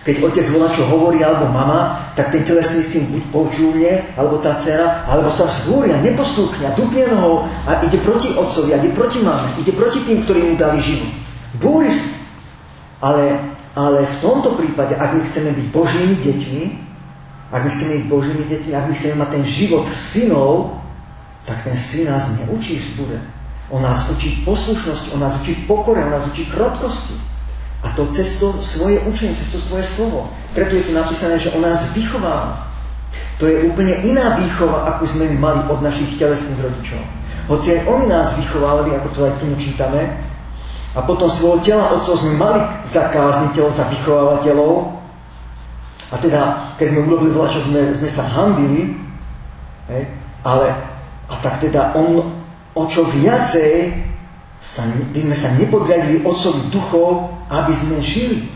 Keď otec volá, čo hovorí, alebo mama, tak ten telesný syn buď počúvne, alebo tá dcera, alebo sa vzbúria, neposlúchne dupne nohou a ide proti otcovi, a ide proti mame, ide proti tým, ktorí mu dali život. Búri sa. Ale, ale v tomto prípade, ak my chceme byť Božími deťmi, ak my chceme byť Božími deťmi, ak my chceme mať ten život synov, tak ten syn nás neučí vzbure. On nás učí poslušnosti, on nás učí pokore, on nás učí krotkosti. A to cez to svoje učenie, cez to svoje slovo. Preto je tu napísané, že on nás vychováva. To je úplne iná výchova, ako sme my mali od našich telesných rodičov. Hoci aj oni nás vychovávali, ako to aj tu čítame, a potom svojho tela otcov sme mali za kázniteľov, za vychovávateľov. A teda, keď sme urobili veľa, čo sme, sme sa hambili, hej, ale a tak teda on o čo viacej sa, by sme sa nepodriadili otcovi duchov, aby sme žili.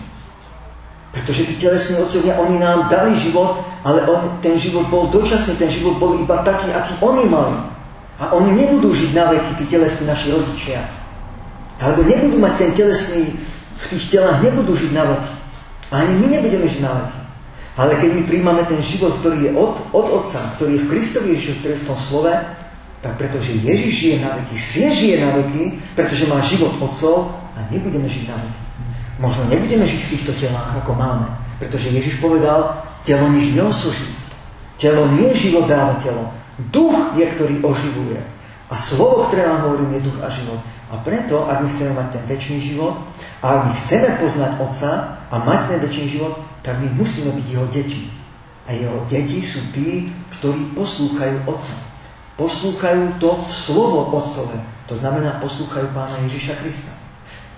Pretože tí telesní otcovia, oni nám dali život, ale on, ten život bol dočasný, ten život bol iba taký, aký oni mali. A oni nebudú žiť na veky, tí telesní naši rodičia. Alebo nebudú mať ten telesný, v tých telách nebudú žiť na veky. Ani my nebudeme žiť na veky. Ale keď my príjmame ten život, ktorý je od, od Otca, ktorý je v Kristovi Ježišu, ktorý je v tom slove, tak pretože Ježiš žije na veky, Syn žije na veky, pretože má život Otcov a nebudeme žiť na veky. Možno nebudeme žiť v týchto telách, ako máme. Pretože Ježiš povedal, telo nič neosoží. Telo nie je život dáva telo. Duch je, ktorý oživuje. A slovo, ktoré vám hovorím, je duch a život. A preto, ak my chceme mať ten väčší život, a ak my chceme poznať Otca a mať ten väčší život, tak my musíme byť jeho deťmi. A jeho deti sú tí, ktorí poslúchajú Otca. Poslúchajú to slovo Otcové. To znamená, poslúchajú Pána Ježiša Krista.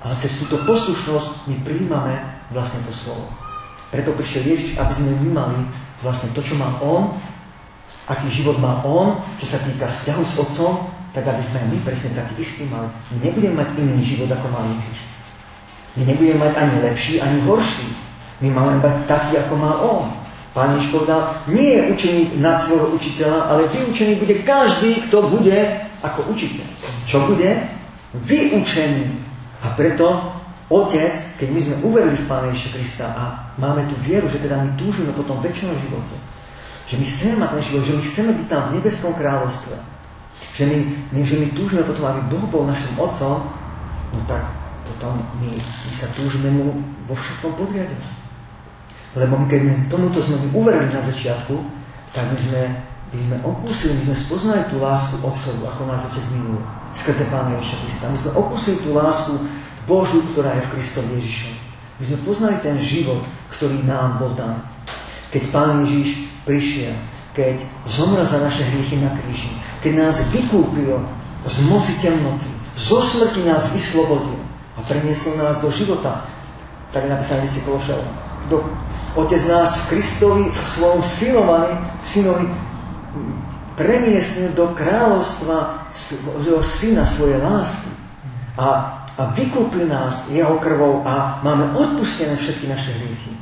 Ale cez túto poslušnosť my príjmame vlastne to slovo. Preto prišiel Ježiš, aby sme my vlastne to, čo má On, aký život má On, čo sa týka vzťahu s Otcom, tak aby sme my presne taký istý mali. My nebudeme mať iný život, ako mal Ježiš. My nebudeme mať ani lepší, ani horší. My máme mať taký, ako má On. Pán Ježiš povedal, nie je učený nad svojho učiteľa, ale vyučený bude každý, kto bude ako učiteľ. Čo bude? Vyučený. A preto Otec, keď my sme uverili v Pána Ježiša Krista a máme tú vieru, že teda my túžime po tom väčšom živote, že my chceme mať ten život, že my chceme byť tam v nebeskom kráľovstve, že my, my, že my túžime potom, aby Boh bol našim Otcom, no tak potom my, my sa túžime mu vo všetkom podriadiť. Lebo my, keď tomuto sme uverili na začiatku, tak my sme, my sme okúsili, my sme spoznali tú lásku Otcovu, ako nás Otec miluje skrze Pána Ježiša Krista. My sme okusili tú lásku Božu, ktorá je v Kristovi Ježišovi. My sme poznali ten život, ktorý nám bol daný. Keď Pán Ježiš prišiel, keď zomrel za naše hriechy na kríži, keď nás vykúpil z moci temnoty, zo smrti nás vyslobodil a preniesol nás do života, tak napísané si Kološov. Do, Otec nás v Kristovi, v svojom synovaní, synovi premiesnil do kráľovstva svojho syna, svoje lásky. A, a vykúpil nás jeho krvou a máme odpustené všetky naše hriechy.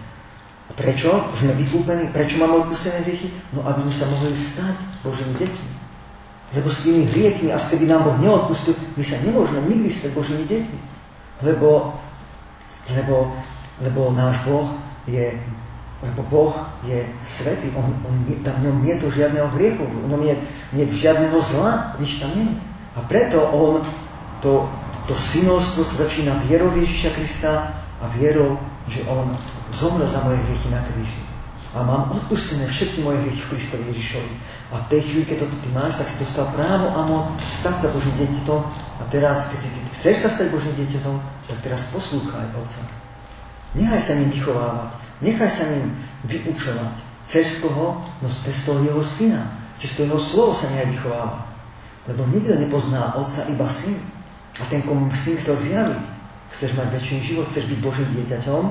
A prečo sme vykúpení? Prečo máme odpustené hriechy? No, aby sme sa mohli stať Božími deťmi. Lebo s tými hriechmi, a keby nám Boh neodpustil, my sa nemôžeme nikdy stať Božími deťmi. Lebo, lebo, lebo náš Boh je lebo Boh je svetý, on, on, tam v ňom nie je to žiadneho hriechu, v ňom nie, je žiadneho zla, nič tam nie A preto on, to, to synovstvo sa začína vierou Ježiša Krista a vierou, že on zomrel za moje hriechy na kríži. A mám odpustené všetky moje hriechy v Kristovi Ježišovi. A v tej chvíli, keď to ty máš, tak si dostal právo a moc stať sa Božím dieťaťom. A teraz, keď si chceš sa stať Božím dieťaťom, tak teraz poslúchaj Otca. Nechaj sa ním vychovávať. Nechaj sa ním vyučovať. Cez koho? No cez toho jeho syna. Cez toho jeho slovo sa nechaj vychovávať. Lebo nikto nepozná otca, iba syn. A ten, komu syn chcel zjaviť, chceš mať väčší život, chceš byť Božím dieťaťom,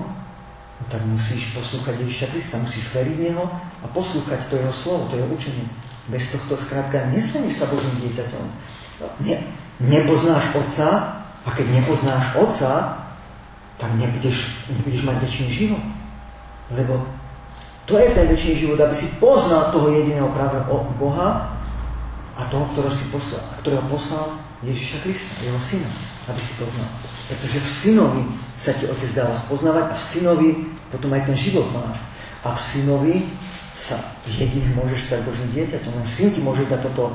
no tak musíš poslúchať Ježiša Krista, musíš veriť v Neho a poslúchať to Jeho slovo, to Jeho učenie. Bez tohto skrátka nestaneš sa Božím dieťaťom. Ne, nepoznáš Otca a keď nepoznáš Otca, tak nebudeš, nebudeš mať väčší život. Lebo to je ten väčší život, aby si poznal toho jediného pravého Boha a toho, ktorého, si poslal, ktorého poslal Ježiša Krista, jeho syna. aby si poznal. Pretože v synovi sa ti otec dáva spoznávať a v synovi potom aj ten život máš. A v synovi sa jedine môžeš stať Božím dieťaťom. Len syn ti môže dať toto,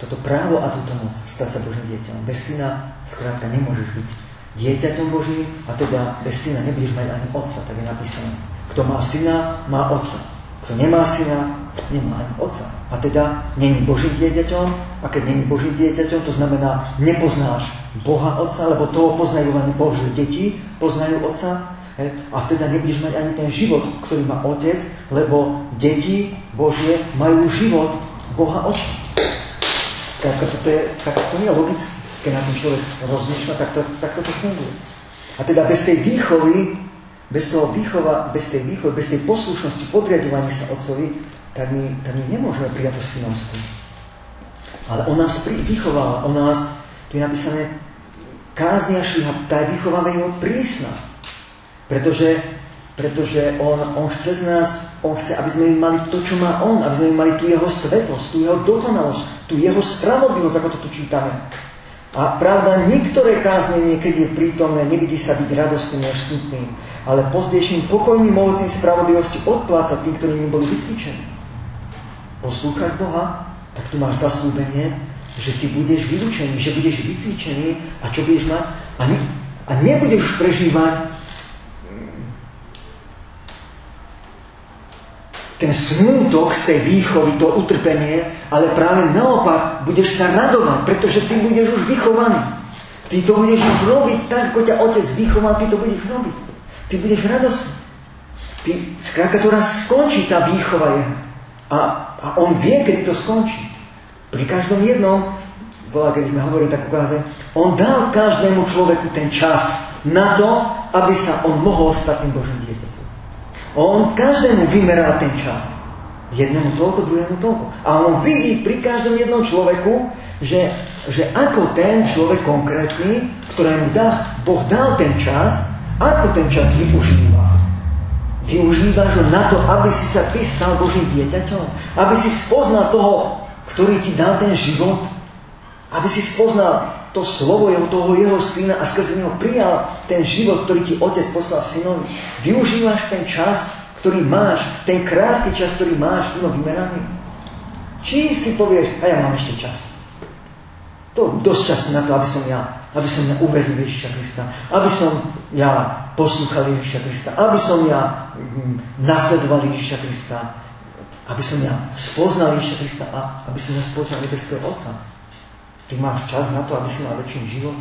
toto právo a túto moc stať sa Božím dieťaťom. Bez syna skrátka nemôžeš byť dieťaťom Božím a teda bez syna nebudeš mať ani otca, tak je napísané. Kto má syna, má otca. Kto nemá syna, nemá ani otca. A teda není Božím dieťaťom a keď není Božím dieťaťom, to znamená nepoznáš Boha Otca, lebo toho poznajú len Božie deti, poznajú Otca. A teda nebudeš mať ani ten život, ktorý má Otec, lebo deti Božie majú život Boha Otca. Tak to je, tak to je logické keď na tom človek rozmýšľa, tak to, tak to funguje. A teda bez tej výchovy, bez, toho výchova, bez tej výchovy, bez tej poslušnosti, podriadovania sa otcovi, tak my, tak my nemôžeme prijať to synovstvo. Ale on nás vychoval, on nás, tu je napísané, káznia šliha, tá výchova jeho prísna. Pretože, pretože on, on chce z nás, on chce, aby sme mali to, čo má on, aby sme mali tu jeho svetosť, tu jeho dokonalosť, tu jeho spravodlivosť, ako to tu čítame. A pravda, niektoré kázne niekedy je prítomné, nevidí sa byť radostným až smutným, ale pozdejším pokojným ovocím spravodlivosti odpláca tým, ktorí neboli vycvičení. Poslúchať Boha, tak tu máš zaslúbenie, že ty budeš vyučený, že budeš vycvičený a čo budeš mať? A, ne, a nebudeš prežívať ten smútok z tej výchovy, to utrpenie, ale práve naopak budeš sa radovať, pretože ty budeš už vychovaný. Ty to budeš už robiť tak, ako ťa otec vychoval, ty to budeš robiť. Ty budeš radosný. Ty, skrátka, to raz skončí tá výchova je. A, a on vie, kedy to skončí. Pri každom jednom, volá, keď sme hovorili tak ukáze, on dal každému človeku ten čas na to, aby sa on mohol stať tým Božím dieťaťom. On každému vymeral ten čas. Jednému toľko, druhému toľko. A on vidí pri každom jednom človeku, že, že ako ten človek konkrétny, ktorému dá, Boh dal ten čas, ako ten čas využíva. Využívaš ho na to, aby si sa ty stal Božím dieťaťom. Aby si spoznal toho, ktorý ti dal ten život. Aby si spoznal to slovo jeho, toho jeho syna a skrze neho prijal ten život, ktorý ti otec poslal synovi. Využívaš ten čas, ktorý máš, ten krátky čas, ktorý máš, no vymeraný. Či si povieš, a ja mám ešte čas. To dosť času na to, aby som ja, aby som ja uveril Ježiša Krista, aby som ja poslúchal Ježiša Krista, aby som ja mm, nasledoval Ježiša Krista, aby som ja spoznal Ježiša Krista a aby som ja spoznal nebeského Otca. Ty máš čas na to, aby si mal väčší život?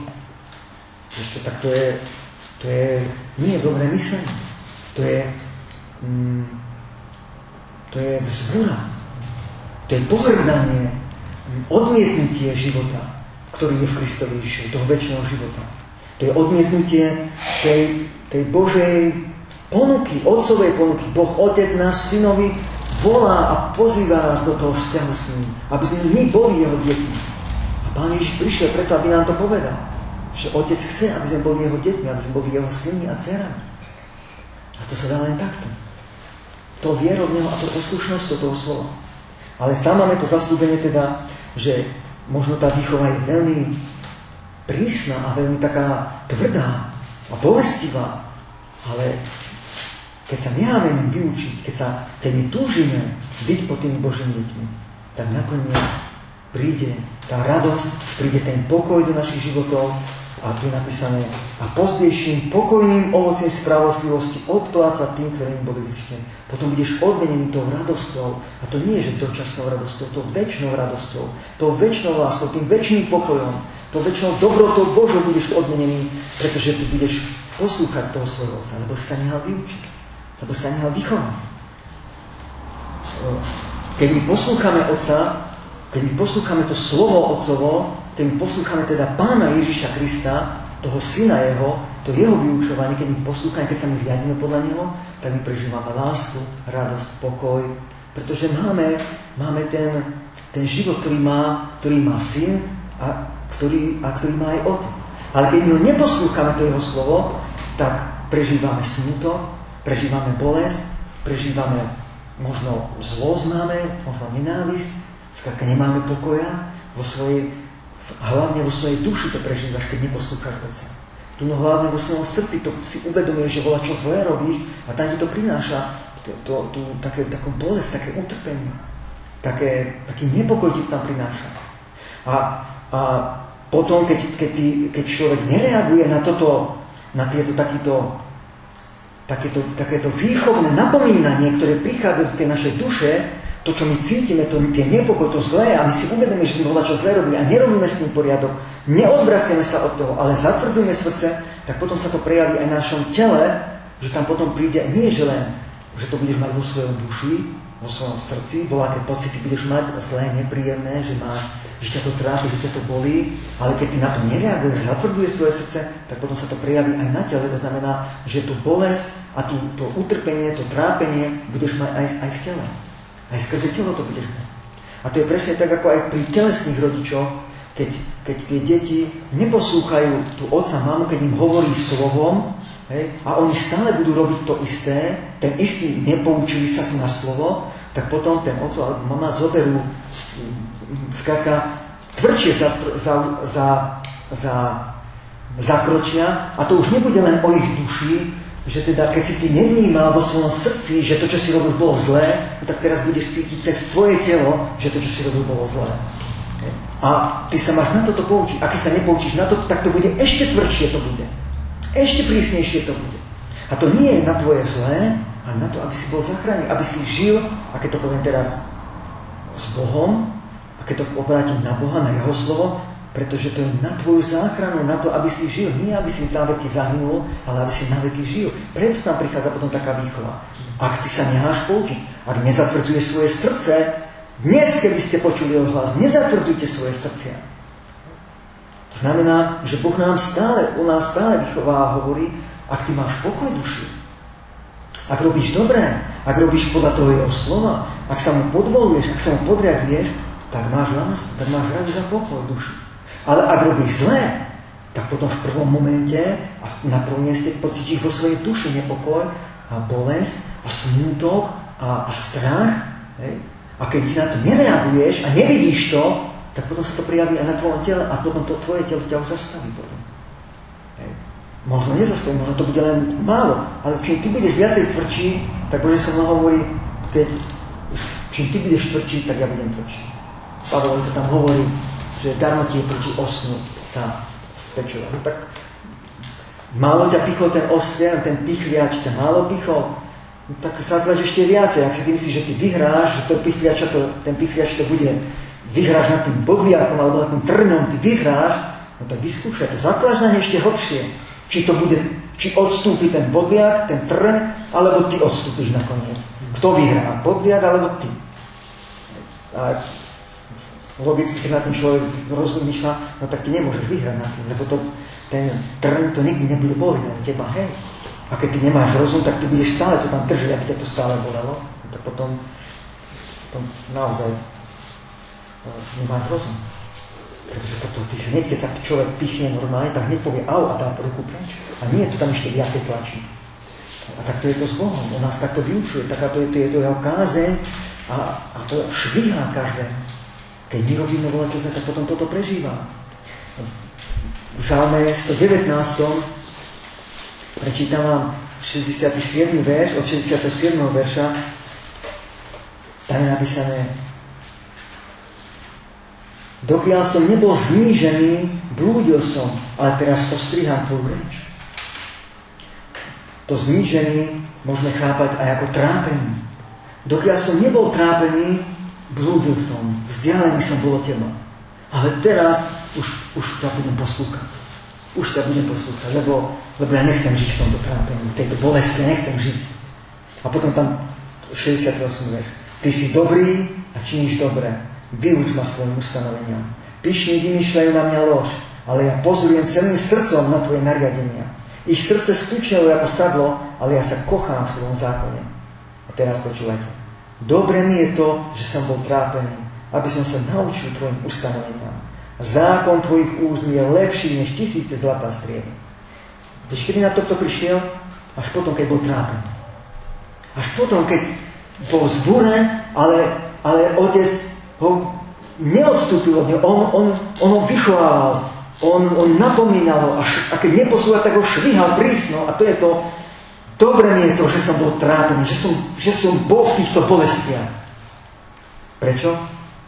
Ešte, tak to je, to je, nie je dobré myslenie. To je, mm, to je vzbúra. To je pohrdanie, odmietnutie života, ktorý je v Kristovi Ježišovi, toho väčšného života. To je odmietnutie tej, tej Božej ponuky, otcovej ponuky. Boh Otec náš synovi volá a pozýva nás do toho vzťahu s ním, aby sme my boli jeho deťmi. Pán Ježiš prišiel preto, aby nám to povedal. Že Otec chce, aby sme boli jeho deťmi, aby sme boli jeho synmi a dcerami. A to sa dá len takto. To vierou v neho a to poslušnosť toho slova. Ale tam máme to zaslúbenie teda, že možno tá výchova je veľmi prísna a veľmi taká tvrdá a bolestivá. Ale keď sa necháme ním vyučiť, keď, sa, keď my túžime byť pod tými Božími deťmi, tak nakoniec príde tá radosť, príde ten pokoj do našich životov a tu je napísané a pozdejším pokojným ovocím spravodlivosti odpláca tým, ktorí im boli vycvičení. Potom budeš odmenený tou radosťou a to nie je, že dočasnou radosťou, to väčšnou radosťou, tou väčšnou láskou, tým väčšným pokojom, tou väčšnou dobrotou Božou budeš odmenený, pretože ty budeš poslúchať toho svojho otca, lebo sa nehal vyučiť, lebo sa nehal vychovať. Keď my poslúchame otca, keď my poslúchame to slovo Otcovo, keď my poslúchame teda Pána Ježiša Krista, toho Syna Jeho, to Jeho vyučovanie, keď my poslúchame, keď sa my riadíme podľa Neho, tak my prežívame lásku, radosť, pokoj, pretože máme, máme ten, ten život, ktorý má, ktorý má Syn a ktorý, a ktorý má aj Otec. Ale keď my ho neposlúchame, to Jeho slovo, tak prežívame smutok, prežívame bolesť, prežívame možno zlosť máme, možno nenávisť, Skrátka nemáme pokoja vo svojej, hlavne vo svojej duši to prežívaš, keď neposlúchaš Otca. Tu no hlavne vo svojom srdci to si uvedomuješ, že volá, čo zlé robíš a tam ti to prináša to, to, to, také, takú bolesť, také utrpenie, také, taký nepokoj ti to tam prináša. A, a potom, keď, keď, ty, keď človek nereaguje na toto, na tieto takýto, takéto, takéto výchovné napomínanie, ktoré prichádza do tej našej duše, to, čo my cítime, to, tie nepokoj, to zlé, a my si uvedomíme, že sme ho čo zlé robili a nerobíme s tým poriadok, neodvraciame sa od toho, ale zatvrdzujeme srdce, tak potom sa to prejaví aj v našom tele, že tam potom príde nie, že len, že to budeš mať vo svojom duši, vo svojom srdci, voľaké pocity budeš mať zlé, nepríjemné, že, máš, že ťa to trápi, že ťa to bolí, ale keď ty na to nereaguješ, zatvrduje svoje srdce, tak potom sa to prejaví aj na tele, to znamená, že tú bolesť a tú, to utrpenie, to trápenie budeš mať aj, aj v tele. Aj skrze telo to budeš. A to je presne tak, ako aj pri telesných rodičoch, keď, keď tie deti neposlúchajú tú otca, mamu, keď im hovorí slovom, hej, a oni stále budú robiť to isté, ten istý nepoučili sa na slovo, tak potom ten otec alebo mama zoberú skrátka tvrdšie za, za, za, za, zakročia a to už nebude len o ich duši, že teda keď si ty nevnímal vo svojom srdci, že to, čo si robil, bolo zlé, no tak teraz budeš cítiť cez tvoje telo, že to, čo si robil, bolo zlé. A ty sa máš na toto poučiť. A keď sa nepoučíš na to, tak to bude ešte tvrdšie to bude. Ešte prísnejšie to bude. A to nie je na tvoje zlé, ale na to, aby si bol zachránený, aby si žil, a keď to poviem teraz s Bohom, a keď to obrátim na Boha, na Jeho slovo, pretože to je na tvoju záchranu, na to, aby si žil. Nie, aby si za veky zahynul, ale aby si na veky žil. Preto tam prichádza potom taká výchova. Ak ty sa neháš poučiť, ak nezatvrdzuješ svoje srdce, dnes, keby ste počuli jeho hlas, nezatvrdzujte svoje srdcia. To znamená, že Boh nám stále, u nás stále vychová a hovorí, ak ty máš pokoj duši, ak robíš dobré, ak robíš podľa toho jeho slova, ak sa mu podvoluješ, ak sa mu podriaduješ, tak máš tak máš radosť a pokoj duši. Ale ak robíš zlé, tak potom v prvom momente a na prvom mieste pocítiš vo svojej duši nepokoj a bolesť a smútok a, a strach. Hej? A keď ty na to nereaguješ a nevidíš to, tak potom sa to prijaví aj na tvojom tele a potom to tvoje telo ťa už zastaví potom. Hej. Možno nezastaví, možno to bude len málo, ale čím ty budeš viacej tvrdší, tak Bože mnoho hovorí, keď čím ty budeš tvrdší, tak ja budem tvrdší. Pavel to tam hovorí, že darmo ti proti osnu sa spečovať. No tak málo ťa pichol ten osten, ten pichliač ťa málo pichol, no tak zatlač ešte viacej. Ak si ty myslíš, že ty vyhráš, že to pichliač, to, ten pichliač to bude, vyhráš nad tým bodliakom alebo nad tým trňom, ty vyhráš, no tak vyskúšaj to, zatlač na ešte hlbšie. Či to bude, či odstúpi ten bodliak, ten trň, alebo ty odstúpiš nakoniec. Kto vyhrá, bodliak alebo ty? A logicky, keď na tým človek rozmýšľa, no tak ty nemôžeš vyhrať na tým, lebo to, ten trn to nikdy nebude boliť, ale teba, hej. A keď ty nemáš rozum, tak ty budeš stále to tam držať, aby ťa to stále bolelo. No, tak potom, potom naozaj no, nemáš rozum. Pretože to, ty hneď, keď sa človek pichne normálne, tak hneď povie au a dá ruku preč. A nie, to tam ešte viacej tlačí. A takto je to s Bohom. On nás takto vyučuje. Takáto je to, je to jeho kázeň a, a to švihá každého. Keď my robíme čo sa, tak potom toto prežíva. V žalme 119. prečítam vám 67. verš, od 67. verša, tam je napísané Dokiaľ som nebol znížený, blúdil som, ale teraz ostrihám tvoju reč. To znížený môžeme chápať aj ako trápenie. Dokiaľ som nebol trápený, blúdil som, vzdialený som bolo teba. Ale teraz už, už ťa budem poslúchať. Už ťa budem poslúchať, lebo, lebo ja nechcem žiť v tomto trápení, v tejto bolesti, nechcem žiť. A potom tam 68 verš. Ty si dobrý a činíš dobre. Vyuč ma svojim ustanoveniam. Pyšní vymýšľajú na mňa lož, ale ja pozorujem celým srdcom na tvoje nariadenia. Ich srdce stúčnelo ako sadlo, ale ja sa kochám v tvojom zákone. A teraz počúvajte. Dobre mi je to, že som bol trápený, aby som sa naučil tvojim ustanoveniam. Zákon tvojich úst je lepší než tisíce zlatá striedy. Vieš, kedy na toto prišiel? Až potom, keď bol trápený. Až potom, keď bol zbúren, ale, ale otec ho neodstúpil od neho, on, on, on ho vychovával, on, on napomínal a, a keď neposlúchal, tak ho švihal prísno a to je to, dobre mi je to, že som bol trápený, že som, že som bol v týchto bolestiach. Prečo?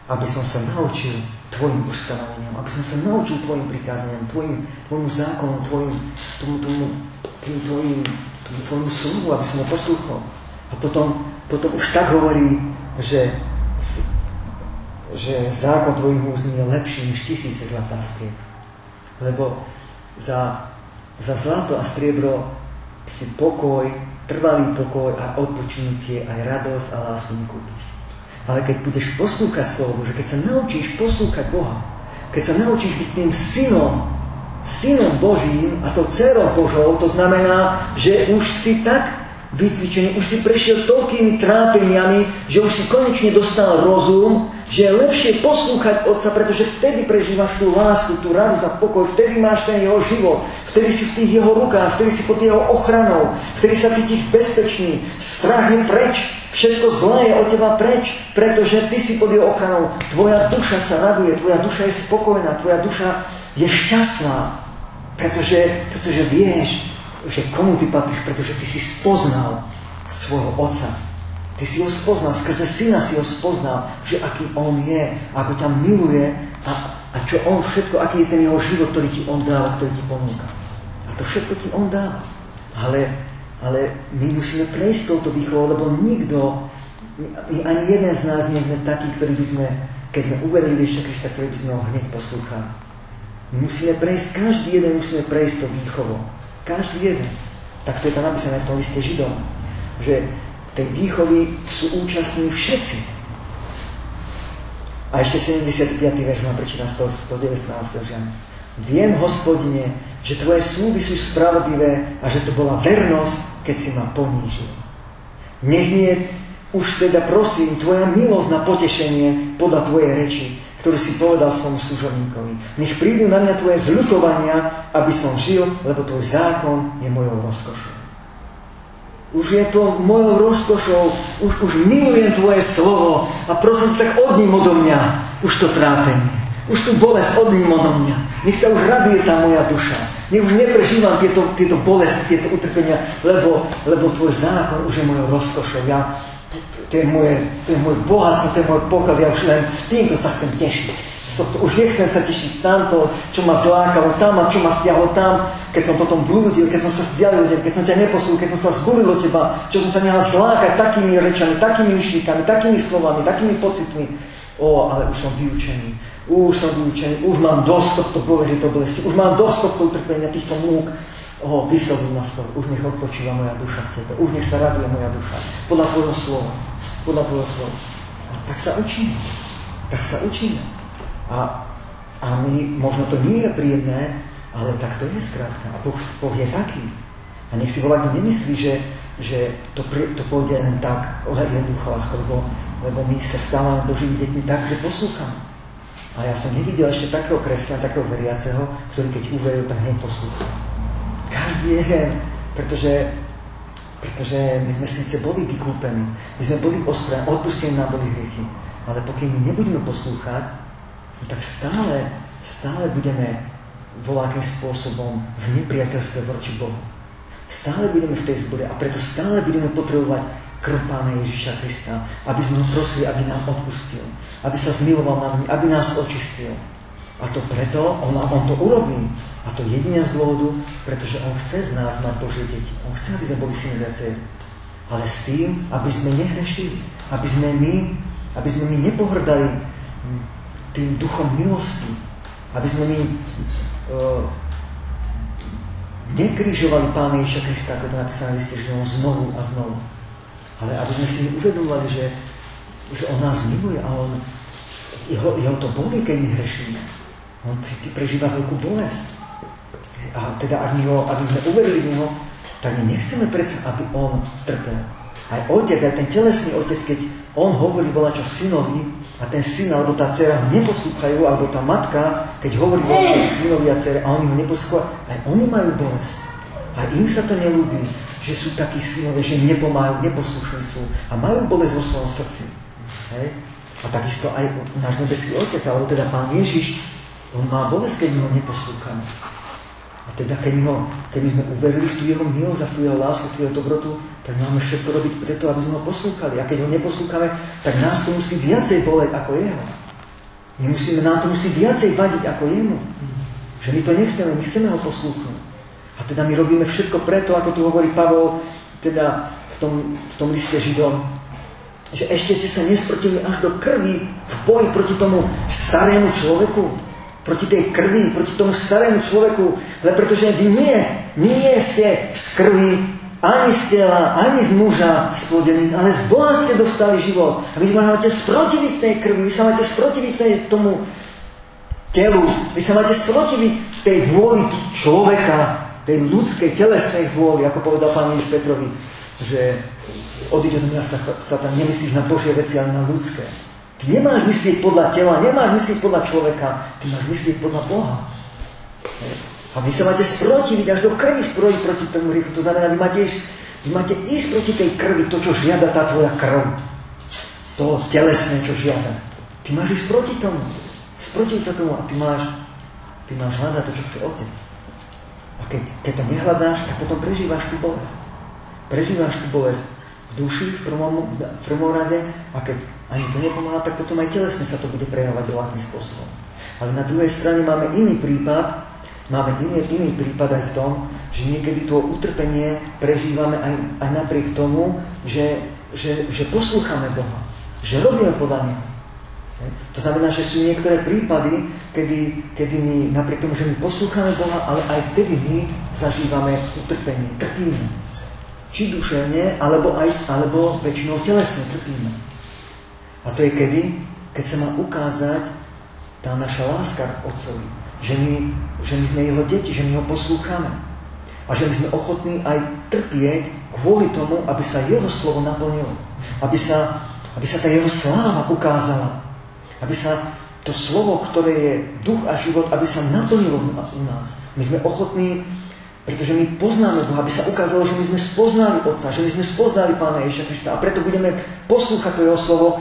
Aby som sa naučil tvojim ustanoveniam, aby som sa naučil tvojim prikázaniam, tvojim, tvojmu zákonu, tvojim, tomu, tomu, tým tvojim, tomu tvojmu slovu, aby som ho poslúchol. A potom, potom už tak hovorí, že, že zákon tvojich úst je lepší než tisíce zlatá striebra. Lebo za, za zlato a striebro si pokoj, trvalý pokoj a odpočinutie, aj radosť a lásku nekúpiš. Ale keď budeš poslúchať slovo, že keď sa naučíš poslúchať Boha, keď sa naučíš byť tým synom, synom Božím a to dcerou Božou, to znamená, že už si tak vycvičený, už si prešiel toľkými trápeniami, že už si konečne dostal rozum, že je lepšie poslúchať Otca, pretože vtedy prežívaš tú lásku, tú radosť a pokoj, vtedy máš ten jeho život, vtedy si v tých jeho rukách, vtedy si pod jeho ochranou, vtedy sa cítiš bezpečný, strach je preč, všetko zlé je od teba preč, pretože ty si pod jeho ochranou, tvoja duša sa raduje, tvoja duša je spokojná, tvoja duša je šťastná, pretože, pretože vieš, že komu ty patríš, pretože ty si spoznal svojho Otca. Ty si ho spoznal, skrze syna si ho spoznal, že aký on je, ako ťa miluje a, a čo on všetko, aký je ten jeho život, ktorý ti on dáva, ktorý ti ponúka. A to všetko ti on dáva. Ale, ale my musíme prejsť touto výchovou, lebo nikto, my ani jeden z nás nie sme takí, ktorí by sme, keď sme uverili Ježiša Krista, ktorí by sme ho hneď poslúchali. My musíme prejsť, každý jeden musíme prejsť to výchovou. Každý jeden. Tak to je tam napísané v tom liste Židom, že tej výchovy sú účastní všetci. A ešte 75. verš mám prečítam 119. žen. Viem, hospodine, že tvoje slúby sú spravodlivé a že to bola vernosť, keď si ma ponížil. Nech mi je už teda prosím, tvoja milosť na potešenie podľa tvojej reči, ktorý si povedal svojmu služobníkovi. Nech prídu na mňa tvoje zľutovania, aby som žil, lebo tvoj zákon je mojou rozkošou. Už je to mojou rozkošou, už, už milujem tvoje slovo a prosím tak odním odo mňa už to trápenie. Už tu bolesť odním odo mňa. Nech sa už raduje tá moja duša. Nech už neprežívam tieto, tieto bolesti, tieto utrpenia, lebo, lebo tvoj zákon už je mojou rozkošou. Ja, to je moje, to je môj bohatstvo, to je môj poklad, ja už len týmto sa chcem tešiť. Z tohto už nechcem sa tešiť z tamto, čo ma zlákalo tam a čo ma stiahlo tam, keď som potom blúdil, keď som sa stiahol od teba, keď som ťa neposlul, keď som sa zgulil od teba, čo som sa nehal zlákať takými rečami, takými myšlíkami, takými slovami, takými pocitmi. O, ale už som vyučený, už som vyučený, už mám dosť tohto bolesti, bolesti, už mám dosť tohto utrpenia, týchto múk, O, vyslovuj ma z toho. Už nech odpočíva moja duša v Tebe. Už nech sa raduje moja duša. Podľa Tvojho slova. Podľa Tvojho slova. A tak sa učíme. Tak sa učíme. A, a my, možno to nie je príjemné, ale tak to je skrátka. A Boh, boh je taký. A nech si volá, nemyslí, že, že to, to pôjde len tak, jednoducho, lebo, lebo my sa stávame Božími deťmi tak, že poslúchame. A ja som nevidel ešte takého kresťana, takého veriaceho, ktorý keď uveril, tak hneď poslúchal. Každý jeden, pretože, pretože my sme síce boli vykúpení, my sme boli ostré, odpustení nám boli hriechy, ale pokiaľ my nebudeme poslúchať, no tak stále, stále budeme voľakým spôsobom v nepriateľstve voči Bohu. Stále budeme v tej zbore a preto stále budeme potrebovať krv Pána Ježiša Krista, aby sme ho prosili, aby nám odpustil, aby sa zmiloval nad nami, aby nás očistil. A to preto, on, on to urobí. A to jedine z dôvodu, pretože On chce z nás mať Božie deti. On chce, aby sme boli synovia. Ale s tým, aby sme nehrešili. Aby sme my, aby sme my nepohrdali tým duchom milosti. Aby sme my uh, nekrižovali Pána Ježiša Krista, ako to napísané v liste, On znovu a znovu. Ale aby sme si uvedomovali, že, že On nás miluje a On, jeho, jeho to bolí, keď my hrešíme. On ty, ty prežíva veľkú bolesť a teda ak my ho, aby sme uverili v Neho, tak my nechceme predsa, aby On trpel. Aj otec, aj ten telesný otec, keď on hovorí čo synovi a ten syn alebo tá dcera ho neposlúchajú, alebo tá matka, keď hovorí čo synovi a dcere a oni ho neposlúchajú, aj oni majú bolesť. A im sa to nelúbi, že sú takí synovia, že nepomáhajú, neposlušní sú a majú bolesť vo svojom srdci. Hej? A takisto aj náš nebeský Otec, alebo teda Pán Ježiš, on má bolesť, keď my ho neposlúchame. A teda, keď my, ho, keď my sme uverili v tú jeho milosť a v tú jeho lásku, v tú jeho dobrotu, tak máme všetko robiť preto, aby sme ho poslúchali. A keď ho neposlúchame, tak nás to musí viacej boleť ako jeho. My musíme, nám to musí viacej vadiť ako jemu. Že my to nechceme, my chceme ho poslúchnuť. A teda my robíme všetko preto, ako tu hovorí Pavol, teda v tom, v tom liste Židom, že ešte ste sa nesprotili až do krvi v boji proti tomu starému človeku, proti tej krvi, proti tomu starému človeku, ale pretože vy nie, nie ste z krvi, ani z tela, ani z muža splodený, ale z Boha ste dostali život. A vy sa máte sprotiviť tej krvi, vy sa máte sprotiviť tej, tomu telu, vy sa máte sprotiviť tej vôli človeka, tej ľudskej, telesnej vôli, ako povedal pán Ježiš Petrovi, že odiď od mňa, Satan, nemyslíš na Božie veci, ale na ľudské. Ty nemáš myslieť podľa tela, nemáš myslieť podľa človeka, ty máš myslieť podľa Boha. A vy sa máte sprotiviť až do krvi sprotiť proti tomu hriechu. To znamená, vy máte, ísť, vy máte ísť proti tej krvi, to, čo žiada tá tvoja krv. To telesné, čo žiada. Ty máš ísť proti tomu. Sprotiť sa tomu a ty máš, ty máš hľadať to, čo chce Otec. A keď, keď to nehľadáš, tak potom prežívaš tú bolesť. Prežívaš tú bolesť duši v prvom, v prvom rade a keď ani to nepomáha, tak potom aj telesne sa to bude prejavovať veľakým spôsobom. Ale na druhej strane máme iný prípad, máme iný, iný prípad aj v tom, že niekedy to utrpenie prežívame aj, aj napriek tomu, že, že, že poslúchame Boha, že robíme podľa. To znamená, že sú niektoré prípady, kedy, kedy my, napriek tomu, že my poslúchame Boha, ale aj vtedy my zažívame utrpenie, trpíme. Či duševne, alebo, aj, alebo väčšinou telesne trpíme. A to je kedy? Keď sa má ukázať tá naša láska k Otcovi. Že my, že my sme jeho deti, že my ho poslúchame. A že my sme ochotní aj trpieť kvôli tomu, aby sa jeho slovo naplnilo. Aby sa, aby sa tá jeho sláva ukázala aby sa to slovo, ktoré je duch a život, aby sa naplnilo u nás. My sme ochotní, pretože my poznáme Boha, aby sa ukázalo, že my sme spoznali Otca, že my sme spoznali Pána Ježiša Krista a preto budeme poslúchať to jeho slovo,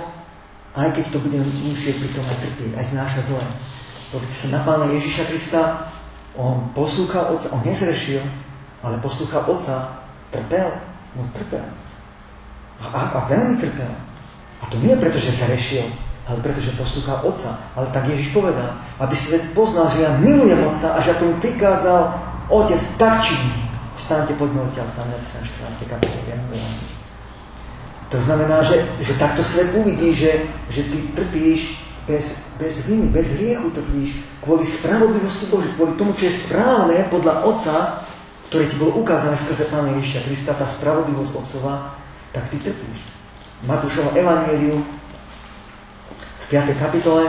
aj keď to budeme musieť pri tom aj trpieť, aj znášať zle. Pozrite sa na Pána Ježiša Krista, on poslúchal Otca, on nezrešil, ale poslúchal Otca, trpel, no trpel. A, a, a veľmi trpel. A to nie preto, že sa rešil, ale pretože poslúcha Otca. Ale tak Ježiš povedal, aby svet poznal, že ja milujem Otca a že ako mi prikázal Otec, tak činí. Vstánte, poďme odtiaľ, tam napísané 14. kapitole. To znamená, že, že takto svet uvidí, že, že ty trpíš bez, bez viny, bez hriechu trpíš, kvôli spravodlivosti Boží, kvôli tomu, čo je správne podľa Otca, ktoré ti bolo ukázané skrze Pána Ježiša Krista, tá spravodlivosť Otcova, tak ty trpíš. Matúšovo Evangelium 5. kapitole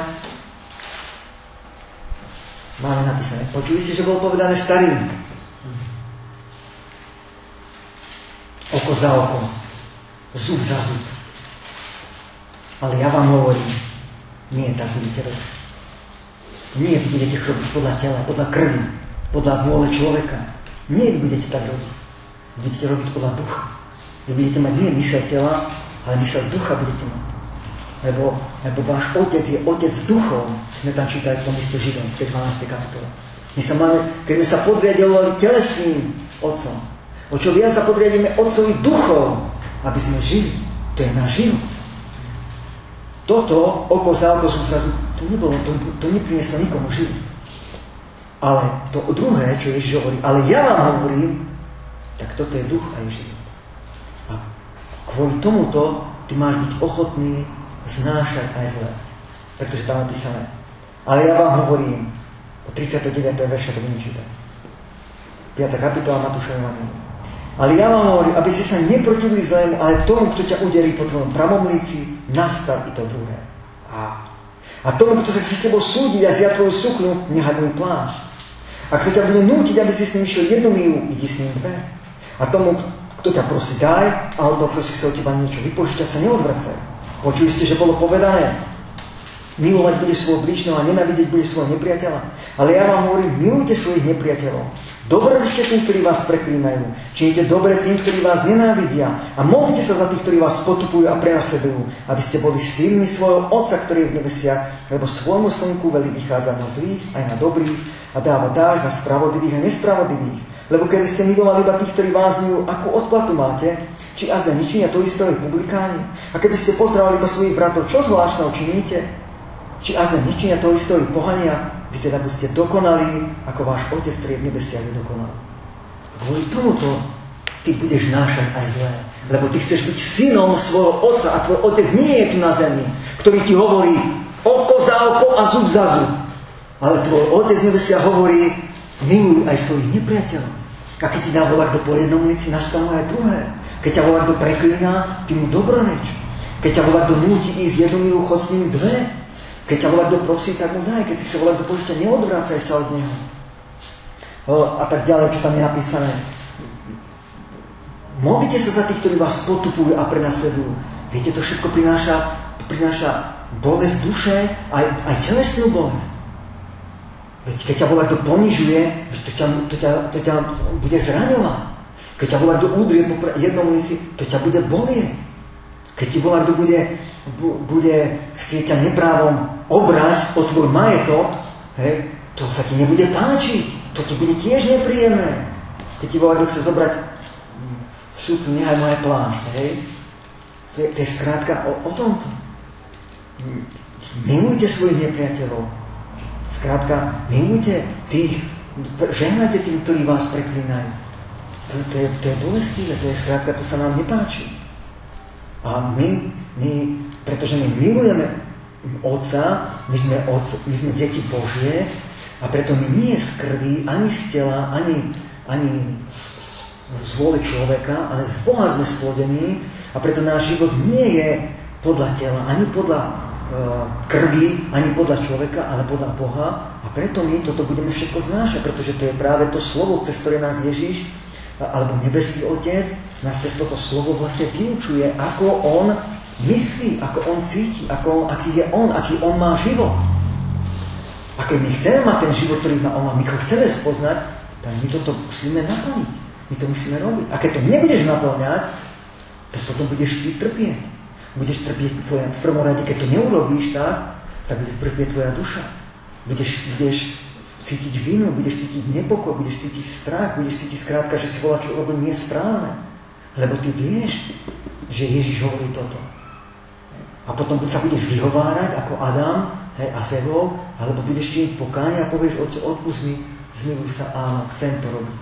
máme napísané. Počuli ste, že bolo povedané starým. Oko za oko. Zub za zub. Ale ja vám hovorím, nie tak budete robiť. Nie budete robiť podľa tela, podľa krvi, podľa vôle človeka. Nie budete tak robiť. Budete robiť podľa ducha. Vy budete mať nie mysel tela, ale mysel ducha budete mať lebo, lebo váš otec je otec duchov. Sme tam čítali v tom liste Židom, v tej 12. kapitole. My sa máme, keď sme sa podriadovali telesným otcom, o čo viac sa podriadíme otcovi duchov, aby sme žili. To je náš život. Toto oko za oko sa, to nebolo, to, to neprineslo nikomu život. Ale to druhé, čo Ježiš hovorí, ale ja vám hovorím, tak toto je duch a je život. A kvôli tomuto ty máš byť ochotný znášať aj zle. Pretože tam napísané. Ale ja vám hovorím, o 39. verša to budem čítať. 5. kapitola Matúša Evangelium. Ale ja vám hovorím, aby ste sa neprotivili zlému, ale tomu, kto ťa udelí po tvojom pravomlíci, nastav i to druhé. A, a tomu, kto sa chce s tebou súdiť a zjať tvoju suknu, nechaj môj plášť. A kto ťa bude nútiť, aby si s ním išiel jednu mílu, idi s ním dve. A tomu, kto ťa prosí, daj, a on kto si chce od teba niečo vypožičať, sa neodvracaj. Počuli ste, že bolo povedané, milovať budeš svojho blížneho a nenavidieť budeš svojho nepriateľa. Ale ja vám hovorím, milujte svojich nepriateľov. Dobrorečte tým, ktorí vás preklínajú. Činite dobre tým, ktorí vás nenávidia. A modlite sa za tých, ktorí vás potupujú a prenasledujú, aby ste boli silní svojho Otca, ktorý je v nebesiach, lebo svojmu slnku veľmi vychádza na zlých aj na dobrých a dáva dáž na spravodlivých a nespravodlivých. Lebo keby ste milovali iba tých, ktorí vás milujú, akú odplatu máte? Či azda nečinia to isté publikáni? A keby ste pozdravali iba svojich bratov, čo zvláštneho činíte? Či azda nečinia to isté pohania? Vy teda ste dokonali, ako váš Otec, ktorý je v nebesiach, je. Kvôli tomuto ty budeš nášať aj zlé. Lebo ty chceš byť synom svojho Otca a tvoj Otec nie je tu na zemi, ktorý ti hovorí oko za oko a zub za zub. Ale tvoj Otec v nebesiach hovorí, miluj aj svojich nepriateľov. A keď ti dá volať do po jednom lici, nastanú aj druhé. Keď ťa volá do preklína, ty mu dobroreč. Keď ťa volá do núti ísť jednu chod s ním dve. Keď ťa kto prosí, tak mu daj. Keď si chce volať do požičia, neodvrácaj sa od neho. O, a tak ďalej, čo tam je napísané. Modlite sa za tých, ktorí vás potupujú a prenasledujú. Viete, to všetko prináša, prináša bolesť duše, aj, aj telesnú bolesť. Veď keď ťa volá kto ponižuje, to ťa, to ťa, to ťa bude zraňovať. Keď ťa volá kto údrie po jednom lici, to ťa bude bolieť. Keď ti volá kto bude bude chcieť ťa neprávom obrať o tvoj majetok, hej, to sa ti nebude páčiť. To ti bude tiež nepríjemné. Keď ti volá, chce zobrať hm, nechaj moje pláž. Hej. To, je, to je skrátka o, o tomto. Milujte svojich nepriateľov. Skrátka, milujte tých, žehnajte tým, ktorí vás preklínajú. To, to, je, to je bolestivé, to je skrátka, to sa nám nepáči. A my, my pretože my milujeme Otca, my sme, otc, my sme deti Božie a preto my nie z krvi, ani z tela, ani, ani z vôle človeka, ale z Boha sme splodení a preto náš život nie je podľa tela, ani podľa e, krvi, ani podľa človeka, ale podľa Boha a preto my toto budeme všetko znášať, pretože to je práve to slovo, cez ktoré nás Ježiš alebo nebeský Otec nás cez toto slovo vlastne vyučuje, ako On myslí, ako on cíti, ako, aký je on, aký on má život. A keď my chceme mať ten život, ktorý má on a my ho chceme spoznať, tak my toto musíme naplniť. My to musíme robiť. A keď to nebudeš naplňať, tak potom budeš ty trpieť. Budeš trpieť tvoje, v prvom rade, keď to neurobíš tak, tak bude trpieť tvoja duša. Budeš, budeš cítiť vinu, budeš cítiť nepokoj, budeš cítiť strach, budeš cítiť skrátka, že si volá, čo robil nie správne. Lebo ty vieš, že Ježiš hovorí toto. A potom sa budeš vyhovárať ako Adam hej, a Zevou, alebo budeš činiť pokánie a povieš, oče, odpust mi, zmiluj sa, áno, chcem to robiť.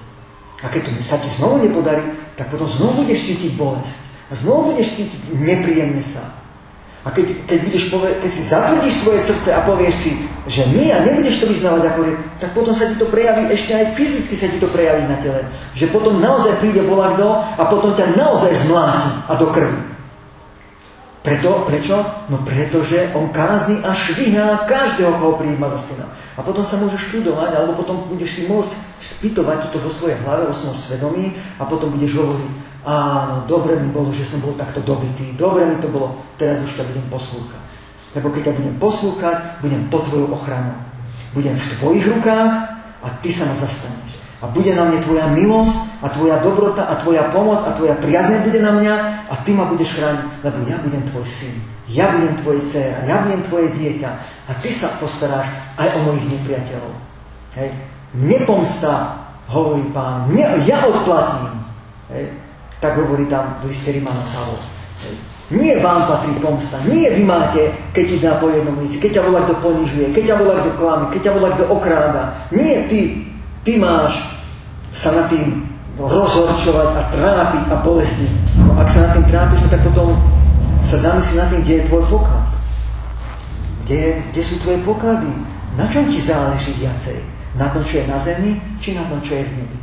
A keď to sa ti znovu nepodarí, tak potom znovu budeš cítiť bolesť. A znovu budeš cítiť nepríjemne sa. A keď, keď, budeš povie, keď si zatvrdíš svoje srdce a povieš si, že nie a nebudeš to vyznávať ako je, tak potom sa ti to prejaví, ešte aj fyzicky sa ti to prejaví na tele. Že potom naozaj príde volakdo a potom ťa naozaj zmláti a do krvi. Preto, prečo? No pretože on kázni a švihá každého, koho prijíma za syna. A potom sa môžeš čudovať, alebo potom budeš si môcť spýtovať toto vo svojej hlave, vo svojom svedomí a potom budeš hovoriť, áno, dobre mi bolo, že som bol takto dobitý, dobre mi to bolo, teraz už ťa budem poslúchať. Lebo keď ťa budem poslúchať, budem pod tvojou ochranou. Budem v tvojich rukách a ty sa ma zastaneš. A bude na mne tvoja milosť a tvoja dobrota a tvoja pomoc a tvoja priazne bude na mňa a ty ma budeš chrániť, lebo ja budem tvoj syn. Ja budem tvoj dcera, ja budem tvoje dieťa a ty sa postaráš aj o mojich nepriateľov. Hej. Nepomsta, hovorí pán, ne, ja odplatím. Hej. Tak hovorí tam v liste Rimana Pavol. Nie vám patrí pomsta, nie vy máte, keď ti dá po jednom lici, keď ťa volá kto ponižuje, keď ťa volá kto klame, keď ťa volá kto okráda. Nie ty, Ty máš sa na tým rozhorčovať a trápiť a bolestiť. No ak sa na tým trápiš, no tak potom sa zamyslí nad tým, kde je tvoj poklad. Kde, kde sú tvoje poklady? Na čom ti záleží viacej? Na tom, čo je na zemi, či na tom, čo je v nebi?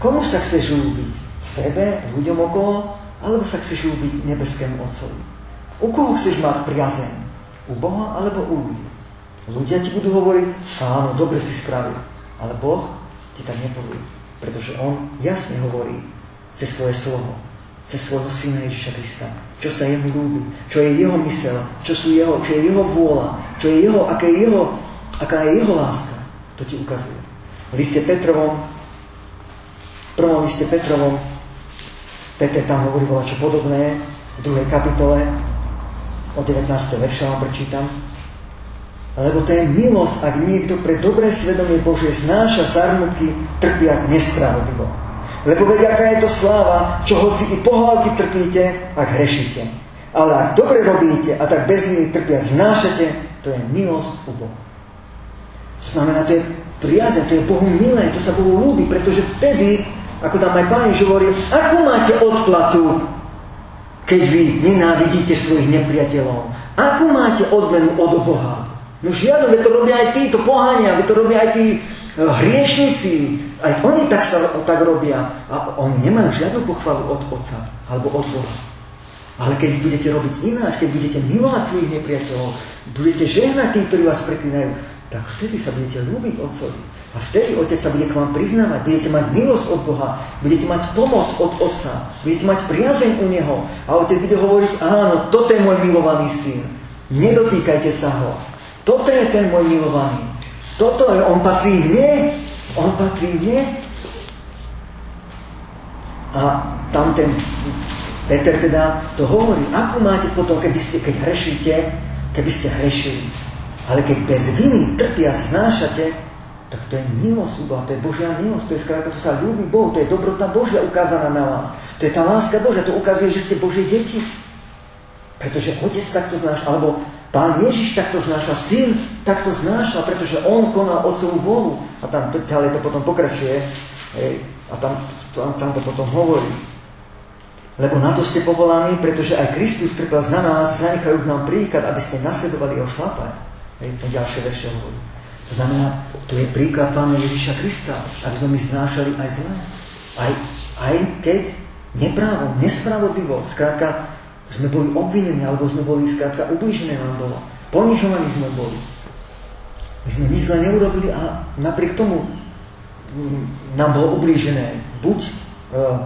Komu sa chceš ľúbiť? Sebe, ľuďom okolo? Alebo sa chceš ľúbiť nebeskému Otcovi? U koho chceš mať priazeň? U Boha alebo u ľudí? Ľudia ti budú hovoriť, áno, dobre si spravil. Ale Boh ti tak nepovie. Pretože on jasne hovorí cez svoje slovo, cez svojho syna Ježiša Krista, čo sa jemu ľúbi, čo je jeho mysel, čo, sú jeho, čo je jeho vôľa, čo je jeho, aká je jeho, aká je jeho láska. To ti ukazuje. V liste Petrovom, prvom liste Petrovom, Peter tam hovorí bola čo podobné, v druhej kapitole, od 19. verša vám prečítam. Lebo to je milosť, ak niekto pre dobré svedomie Božie znáša zarmutky, trpiac nespravodlivo. Lebo veď aká je to sláva, čo hoci i pohľavky trpíte, ak hrešíte. Ale ak dobre robíte a tak bez nich trpia znášate, to je milosť u Boha. To znamená, to je priazeň, to je Bohu milé, to sa Bohu ľúbi, pretože vtedy, ako tam aj Pán Ježiš hovorí, akú máte odplatu, keď vy nenávidíte svojich nepriateľov? Akú máte odmenu od Boha? No žiadno, to robia aj títo poháňa, to robia aj tí e, hriešnici, aj oni tak, sa, tak robia. A oni nemajú žiadnu pochvalu od Otca alebo od Boha. Ale keď budete robiť ináč, keď budete milovať svojich nepriateľov, budete žehnať tým, ktorí vás preklinajú, tak vtedy sa budete ľúbiť Otcovi. A vtedy Otec sa bude k vám priznávať, budete mať milosť od Boha, budete mať pomoc od Otca, budete mať priazeň u Neho. A Otec bude hovoriť, áno, toto je môj milovaný syn, nedotýkajte sa ho. Toto je ten môj milovaný. Toto je, on patrí mne, on patrí mne. A tam ten Peter teda to hovorí, ako máte potom, keby ste, keď hrešíte, keby ste hrešili. Ale keď bez viny trpia znášate, tak to je milosť Boha, to je Božia milosť, to je skrátka, to sa ľúbi Bohu, to je dobrota Božia ukázaná na vás. To je tá láska Božia, to ukazuje, že ste Božie deti. Pretože Otec takto znáša, alebo Pán Ježiš takto znáša, syn takto znáša, pretože on konal otcovú vôľu. A tam ďalej to potom pokračuje. Hej, a tam, tam, tam to potom hovorí. Lebo na to ste povolaní, pretože aj Kristus trpel za nás, zanechajúc nám príklad, aby ste nasledovali jeho šlapať. Hej, ďalšie verše hovorí. To znamená, to je príklad Pána Ježiša Krista, aby sme my znášali aj zlé. Aj, aj keď neprávom, nespravodlivo, skrátka, sme boli obvinení, alebo sme boli skrátka ubližené nám bolo. Ponižovaní sme boli. My sme nič zle neurobili a napriek tomu mm, nám bolo ublížené. Buď e,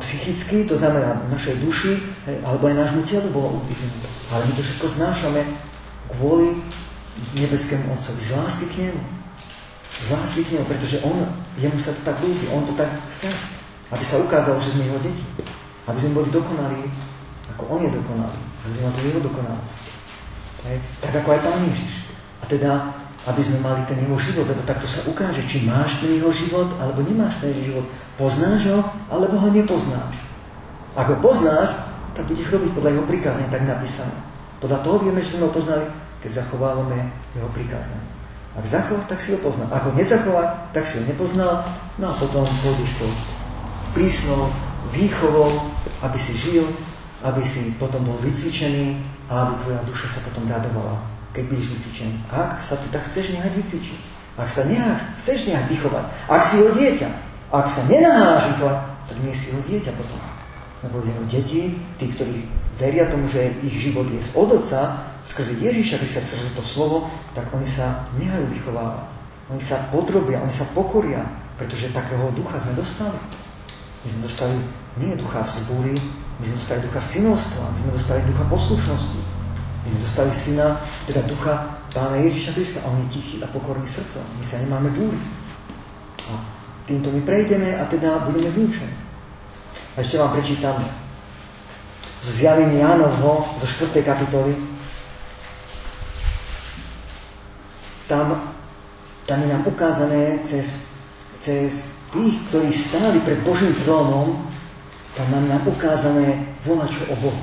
psychicky, to znamená našej duši, hej, alebo aj nášmu telu bolo ublížené. Ale my to všetko znášame kvôli nebeskému Otcovi, z lásky k Nemu. Z lásky k Nemu, pretože On, jemu sa to tak ľúbi, On to tak chce. Aby sa ukázalo, že sme Jeho deti. Aby sme boli dokonalí ako on je dokonalý. Aby sme tu jeho dokonalosť. Tak, tak ako aj Pán Ježiš. A teda, aby sme mali ten jeho život, lebo takto sa ukáže, či máš ten jeho život, alebo nemáš ten život. Poznáš ho, alebo ho nepoznáš. Ak ho poznáš, tak budeš robiť podľa jeho prikázania, tak napísané. Podľa toho vieme, že sme ho poznali, keď zachovávame jeho prikázanie. Ak zachovať, tak si ho poznal. Ak ho nezachovať, tak si ho nepoznal, no a potom pôjdeš to prísnou výchovou, aby si žil aby si potom bol vycvičený a aby tvoja duša sa potom radovala, keď budeš vycvičený. Ak sa ty chceš nehať vycvičiť, ak sa necháš, chceš nehať vychovať, ak si ho dieťa, ak sa nenaháš vychovať, tak nie si ho dieťa potom. Lebo jeho deti, tí, ktorí veria tomu, že ich život je z odoca, skrze Ježiša, sa skrze to slovo, tak oni sa nehajú vychovávať. Oni sa podrobia, oni sa pokoria, pretože takého ducha sme dostali. My sme dostali nie ducha vzbúry, my sme dostali ducha synovstva, my sme dostali ducha poslušnosti. My sme dostali syna, teda ducha Pána Ježiša Krista. On je tichý a pokorný srdcom. My sa nemáme búriť. A týmto my prejdeme a teda budeme vyučení. A ešte vám prečítam z zjavení Jánovho zo 4. kapitoly. Tam, tam je nám ukázané cez, cez tých, ktorí stáli pred Božím trónom, tam mám nám ukázané volačo o Bohu.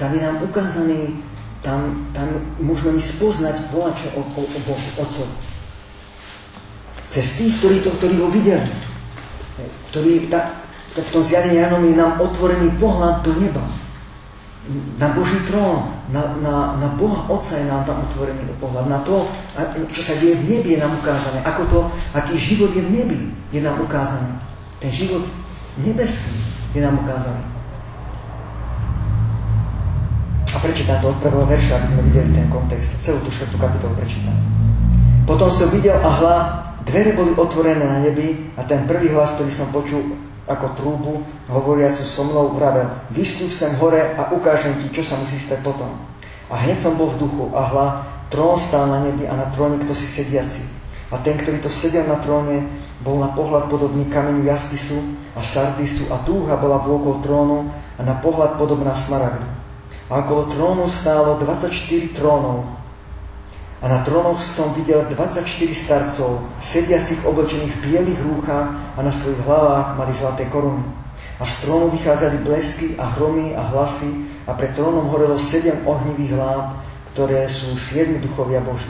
Tam je nám ukázaný, tam, tam môžeme my spoznať volačo o, o, o Bohu, Otcovi. Cez tých, ktorí, to, ktorí ho videli. Ktorí, ta, ta, v tom zjavení Janom je nám otvorený pohľad do neba. Na Boží trón, na, na, na Boha Otca je nám tam otvorený pohľad. Na to, čo sa deje v nebi, je nám ukázané. Ako to, aký život je v nebi, je nám ukázaný. Ten život nebeský je nám ukázaný. A prečítam to od prvého verša, aby sme videli ten kontext. Celú tú štvrtú kapitolu prečítam. Potom som videl a hla, dvere boli otvorené na nebi a ten prvý hlas, ktorý som počul ako trúbu, hovoriacu so mnou, vravel, vystúp sem hore a ukážem ti, čo sa musí stať potom. A hneď som bol v duchu a hla, trón stál na nebi a na tróne kto si sediaci. A ten, ktorý to sedel na tróne, bol na pohľad podobný kameňu jaspisu a sardisu a túha bola vôkol trónu a na pohľad podobná smaragdu. A okolo trónu stálo 24 trónov a na trónoch som videl 24 starcov, sediacich oblečených v bielých rúchach a na svojich hlavách mali zlaté koruny. A z trónu vychádzali blesky a hromy a hlasy a pred trónom horelo sedem ohnivých lámp, ktoré sú siedmi duchovia Boží.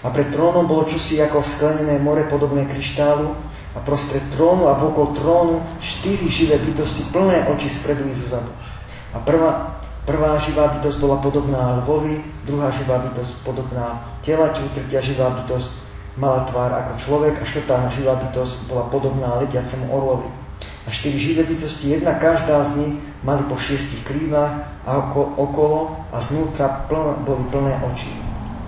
A pred trónom bolo čosi ako sklenené more podobné kryštálu a prostred trónu a vokol trónu štyri živé bytosti plné oči spredu i zozadu. A prvá, Prvá živá bytosť bola podobná lvovi, druhá živá bytosť podobná telaťu, tretia živá bytosť mala tvár ako človek a štvrtá živá bytosť bola podobná letiacemu orlovi. A štyri živé bytosti, jedna každá z nich, mali po šiestich krívach a okolo a znútra pln, boli plné oči.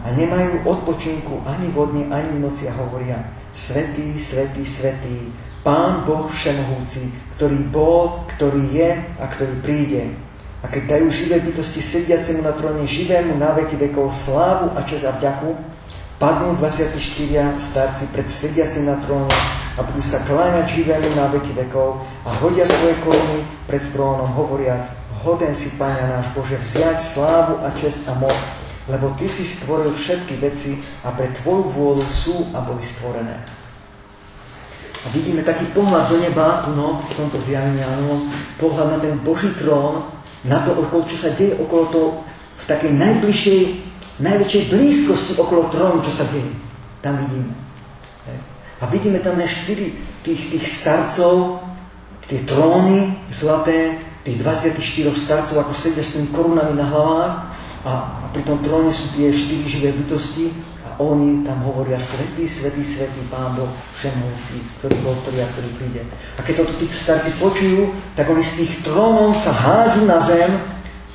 A nemajú odpočinku ani vodne, ani v noci a hovoria Svetý, svetý, svetý, Pán Boh Všemohúci, ktorý bol, ktorý je a ktorý príde. A keď dajú živé bytosti sediacemu na tróne živému na veky vekov slávu a čas a vďaku, padnú 24 starci pred sediacim na tróne a budú sa kláňať živému na veky vekov a hodia svoje koruny pred trónom, hovoriac, hoden si, Páňa náš Bože, vziať slávu a čest a moc, lebo Ty si stvoril všetky veci a pre Tvoju vôľu sú a boli stvorené. A vidíme taký pohľad do neba, tu no, v tomto zjavení, áno, pohľad na ten Boží trón, na to, okolo, čo sa deje okolo toho, v takej najbližšej, najväčšej blízkosti okolo trónu, čo sa deje. Tam vidíme. A vidíme tam aj štyri tých, tých starcov, tie tróny zlaté, tých 24 starcov, ako sedia s tými korunami na hlavách a, a pri tom tróne sú tie štyri živé bytosti oni tam hovoria svetý, svetý, svetý Pán Boh všemohúci, ktorý bol, ktorý a ktorý príde. A keď toto tí starci počujú, tak oni z tých trónov sa hádžu na zem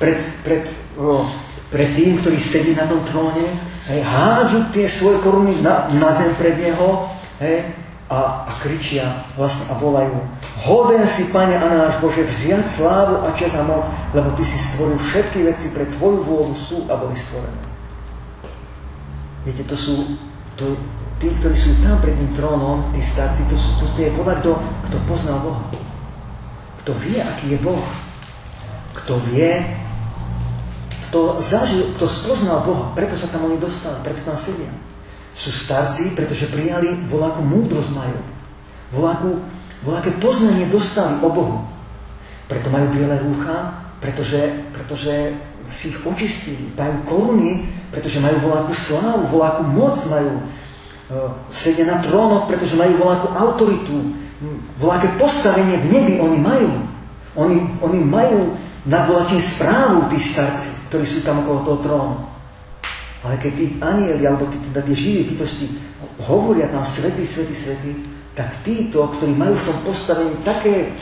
pred, pred, o, pred tým, ktorý sedí na tom tróne, hej, hádžu tie svoje koruny na, na zem pred neho hej, a, a kričia vlastne a volajú Hoden si, Pane a náš Bože, vziať slávu a čas a moc, lebo Ty si stvoril všetky veci pre Tvoju vôľu sú a boli stvorené. Viete, to sú to, tí, ktorí sú tam pred tým trónom, tí starci, to, sú, to, to je bola kto, kto poznal Boha. Kto vie, aký je Boh. Kto vie, kto zažil, kto spoznal Boha. Preto sa tam oni dostali, preto tam sedia. Sú starci, pretože prijali voláku múdrosť majú. Voláku, voláke poznanie dostali o Bohu. Preto majú biele rúcha, pretože, pretože si ich očistili. Majú koruny, pretože majú voláku slávu, voláku moc majú. Uh, sedia na trónoch, pretože majú voláku autoritu. Voláke postavenie v nebi oni majú. Oni, oni majú nad voláčím správu tí starci, ktorí sú tam okolo toho trónu. Ale keď tí anieli, alebo tí, teda tie živé bytosti hovoria tam svety, svety, svety, tak títo, ktorí majú v tom postavení také,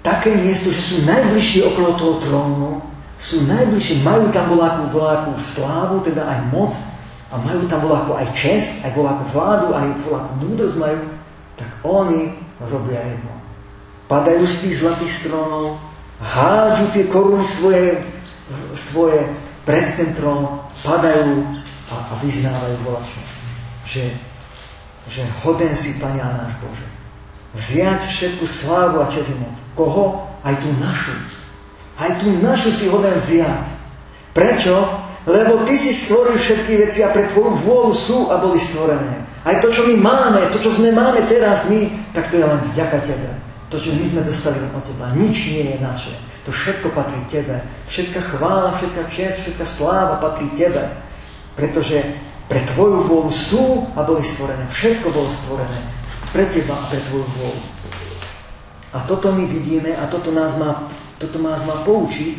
také miesto, že sú najbližšie okolo toho trónu, sú najbližšie, majú tam voláku, voláku slávu, teda aj moc, a majú tam voláku aj čest, aj voláku vládu, aj voláku múdrosť majú, tak oni robia jedno. Padajú z tých zlatých strónov, hádžu tie koruny svoje, svoje pred ten trón, padajú a, a vyznávajú volačne, že, že hoden si, Pane náš Bože, vziať všetku slávu a čest moc. Koho? Aj tú našu aj tú našu si hoden vziať. Prečo? Lebo Ty si stvoril všetky veci a pre Tvoju vôľu sú a boli stvorené. Aj to, čo my máme, to, čo sme máme teraz my, tak to je len vďaka Tebe. To, čo my sme dostali od Teba, nič nie je naše. To všetko patrí Tebe. Všetka chvála, všetka čest, všetka sláva patrí Tebe. Pretože pre Tvoju vôľu sú a boli stvorené. Všetko bolo stvorené pre Teba a pre Tvoju vôľu. A toto my vidíme a toto nás má toto nás má poučiť,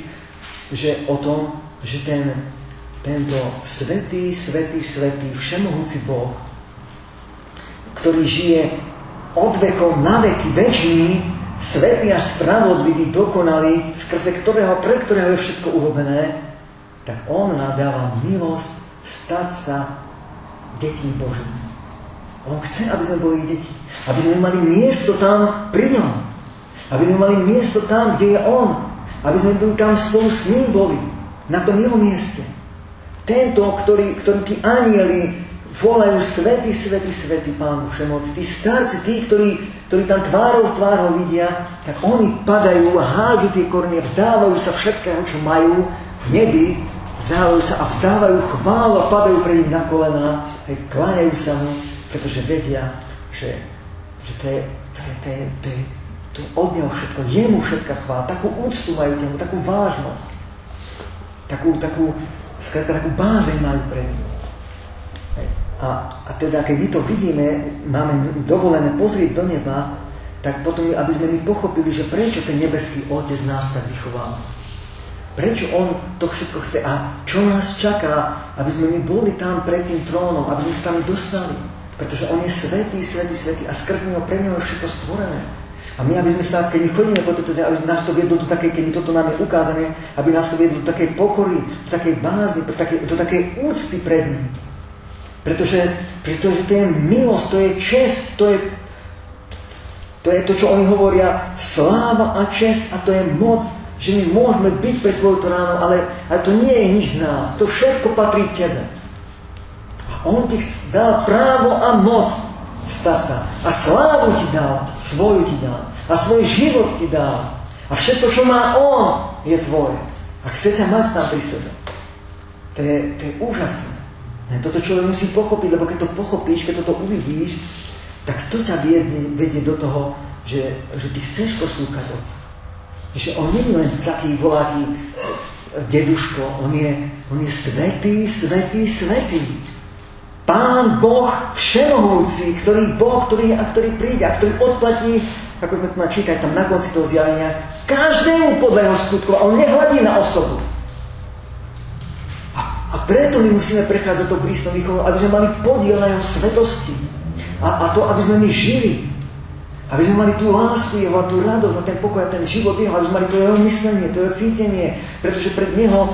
že o tom, že ten, tento svetý, svetý, svetý, všemohúci Boh, ktorý žije od vekov na veky, väčší, svetý a spravodlivý, dokonalý, skrze ktorého, pre ktorého je všetko urobené, tak On nám dáva milosť stať sa deťmi Božími. On chce, aby sme boli deti. Aby sme mali miesto tam pri ňom. Aby sme mali miesto tam, kde je On. Aby sme boli tam spolu s ním boli. Na tom jeho mieste. Tento, ktorý, ktorý tí anieli volajú Svetý, Svetý, Svetý Pán Všemoc. Tí starci, tí, ktorí, ktorí tam tvárov v tvár vidia, tak oni padajú a hádžu tie kornie, vzdávajú sa všetkého, čo majú v nebi, vzdávajú sa a vzdávajú chválu a padajú pre ním na kolená, kláňajú sa mu, pretože vedia, že, že to, je, to, je, to, je, to, je, to od neho všetko, jemu všetka chvála, takú úctu majú k nemu, takú vážnosť, takú, takú, skrátka, takú bázeň majú pre ním. A, a teda, keď my to vidíme, máme dovolené pozrieť do neba, tak potom, aby sme my pochopili, že prečo ten nebeský Otec nás tak vychoval. Prečo On to všetko chce a čo nás čaká, aby sme my boli tam pred tým trónom, aby sme sa tam dostali. Pretože On je svetý, svetý, svetý a skrz Neho pre Neho je všetko stvorené. A my, aby sme sa, keď my chodíme po toto, aby nás to viedlo do takej, keď toto nám je ukázané, aby nás to viedlo do takej pokory, do takej bázny, do takej, do takej úcty pred ním. Pretože, pretože to je milosť, to je čest, to je, to je to, čo oni hovoria, sláva a čest a to je moc, že my môžeme byť pred tvojou ráno, ale, ale to nie je nič z nás, to všetko patrí tebe. On ti dal právo a moc stať sa. A slávu ti dal, svoju ti dal. A svoj život ti dal. A všetko, čo má on, je tvoje. A chce ťa mať tam pri sebe. To je, to je úžasné. Toto človek musí pochopiť, lebo keď to pochopíš, keď toto uvidíš, tak to ťa vedie, vedie do toho, že, že ty chceš poslúchať Otca. Že on nie je len taký voláky e, deduško, on je, on je svetý, svetý, svetý. Pán Boh všemohúci, ktorý Boh, ktorý, a ktorý príde a ktorý odplatí, ako sme to načítali tam na konci toho zjavenia, každému podľa jeho skutkov. A on nehľadí na osobu. A preto my musíme prechádzať to blízkom výchovom, aby sme mali podiel na jeho svetosti. A, a to, aby sme my žili. Aby sme mali tú lásku jeho a tú radosť a ten pokoj a ten život jeho, aby sme mali to jeho myslenie, to jeho cítenie, pretože pred neho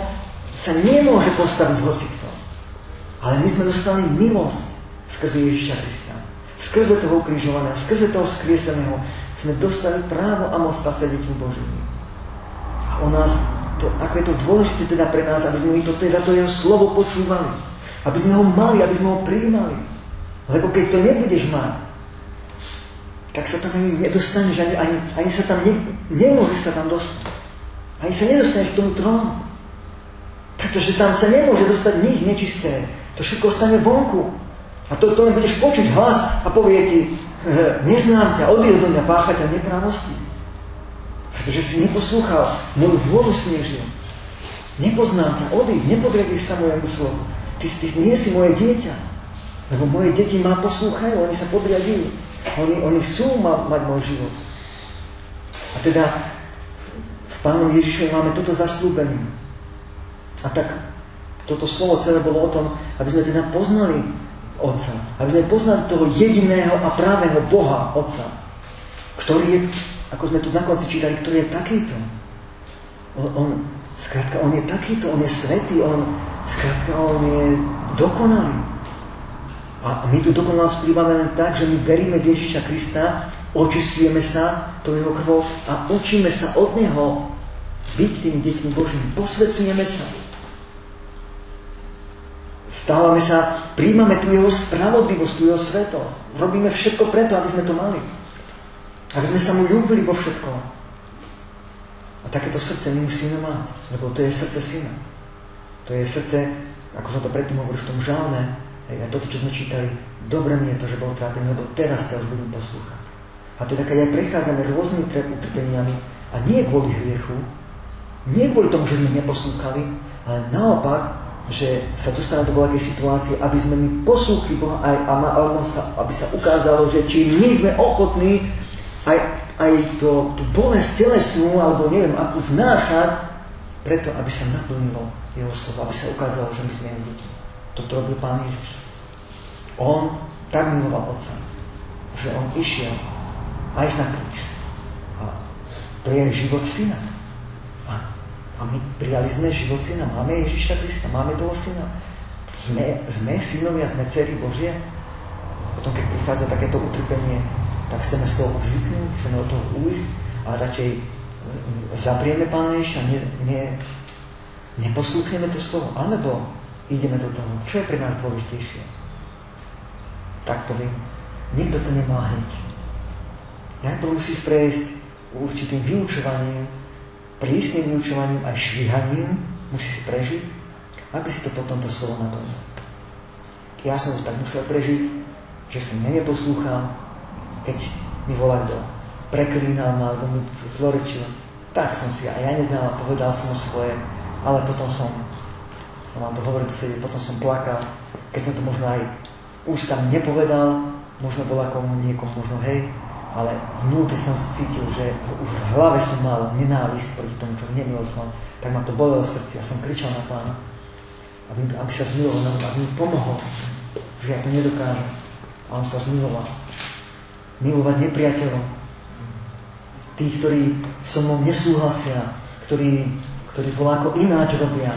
sa nemôže postaviť hocikto. Ale my sme dostali milosť skrze Ježiša Krista. Skrze toho ukrižovaného, skrze toho skrieseného sme dostali právo a moc stať sa deťmi Božími. A on nás to, ako je to dôležité teda pre nás, aby sme my to, teda to jeho slovo počúvali. Aby sme ho mali, aby sme ho prijímali. Lebo keď to nebudeš mať, tak sa tam ani nedostaneš, ani, ani, ani sa tam ne, nemôžeš sa tam dostať. Ani sa nedostaneš k tomu trónu. Pretože tam sa nemôže dostať nič nečisté. To všetko ostane vonku. A to, to len budeš počuť hlas a povie ti, neznám ťa, odíď do mňa páchať a nepravosti. Pretože si neposlúchal, moju vôľu si nežil. Nepoznám ťa, odíď, nepodriadíš sa mojemu slovu. Ty, ty nie si moje dieťa. Lebo moje deti ma poslúchajú, oni sa podriadujú. Oni, oni chcú ma, mať môj život. A teda v Pánu Ježišovi máme toto zaslúbenie. A tak toto slovo celé bolo o tom, aby sme teda poznali Otca. Aby sme poznali toho jediného a pravého Boha Otca, ktorý je ako sme tu na konci čítali, ktorý je takýto. On, on, skrátka, on je takýto, on je svetý, on, skrátka, on je dokonalý. A my tu dokonalosť príjmame len tak, že my veríme v Ježiša Krista, očistujeme sa to jeho krvou a učíme sa od Neho byť tými deťmi Božími. Posvedcujeme sa. Stávame sa, príjmame tu jeho spravodlivosť, tu jeho svetosť. Robíme všetko preto, aby sme to mali. Aby sme sa mu ľúbili vo všetkom. A takéto srdce my musíme mať, lebo to je srdce syna. To je srdce, ako som to predtým hovoril v tom žalme, a toto, čo sme čítali, dobre mi je to, že bol trápený, lebo teraz ťa už budem poslúchať. A teda, keď aj prechádzame rôznymi utrpeniami, a nie kvôli hriechu, nie kvôli tomu, že sme neposlúchali, ale naopak, že sa dostávame do veľkej situácie, aby sme my poslúchli Boha aj, a, a, a, aby sa ukázalo, že či my sme ochotní aj, aj to, tú bolesť telesnú, alebo neviem, akú znášať, preto, aby sa naplnilo jeho slovo, aby sa ukázalo, že my sme jeho deťmi. Toto robil Pán Ježiš. On tak miloval Otca, že on išiel až na kríž. A to je život syna. A, my prijali sme život syna. Máme Ježiša Krista, máme toho syna. Sme, sme synovia, sme dcery Božie. Potom, keď prichádza takéto utrpenie, tak chceme z toho vzniknúť, chceme od toho ujsť a radšej zaprieme Pána Ježiša, ne, ne, neposlúchneme to slovo, alebo ideme do toho. Čo je pre nás dôležitejšie? tak poviem, nikto to nemá hneď. Najprv musíš prejsť určitým vyučovaním, prísnym vyučovaním aj švihaním, musí si prežiť, aby si to potom to slovo naplnil. Ja som to tak musel prežiť, že som neposlúchal, keď mi volal kto preklínal ma, alebo mi zlorečil. Tak som si aj ja nedal, povedal som o svoje, ale potom som, som vám to hovoril potom som plakal, keď som to možno aj ústami nepovedal, možno bola komu niekomu, možno hej, ale vnútri som cítil, že už v hlave som mal nenávisť proti tomu, čo nemil som, tak ma to bolelo v srdci. Ja som kričal na pána, aby, aby sa zmiloval, aby mi pomohol s tým, že ja to nedokážem. A on sa zmiloval. Milovať nepriateľov. Tých, ktorí so mnou nesúhlasia, ktorí, ktorí ako ináč robia,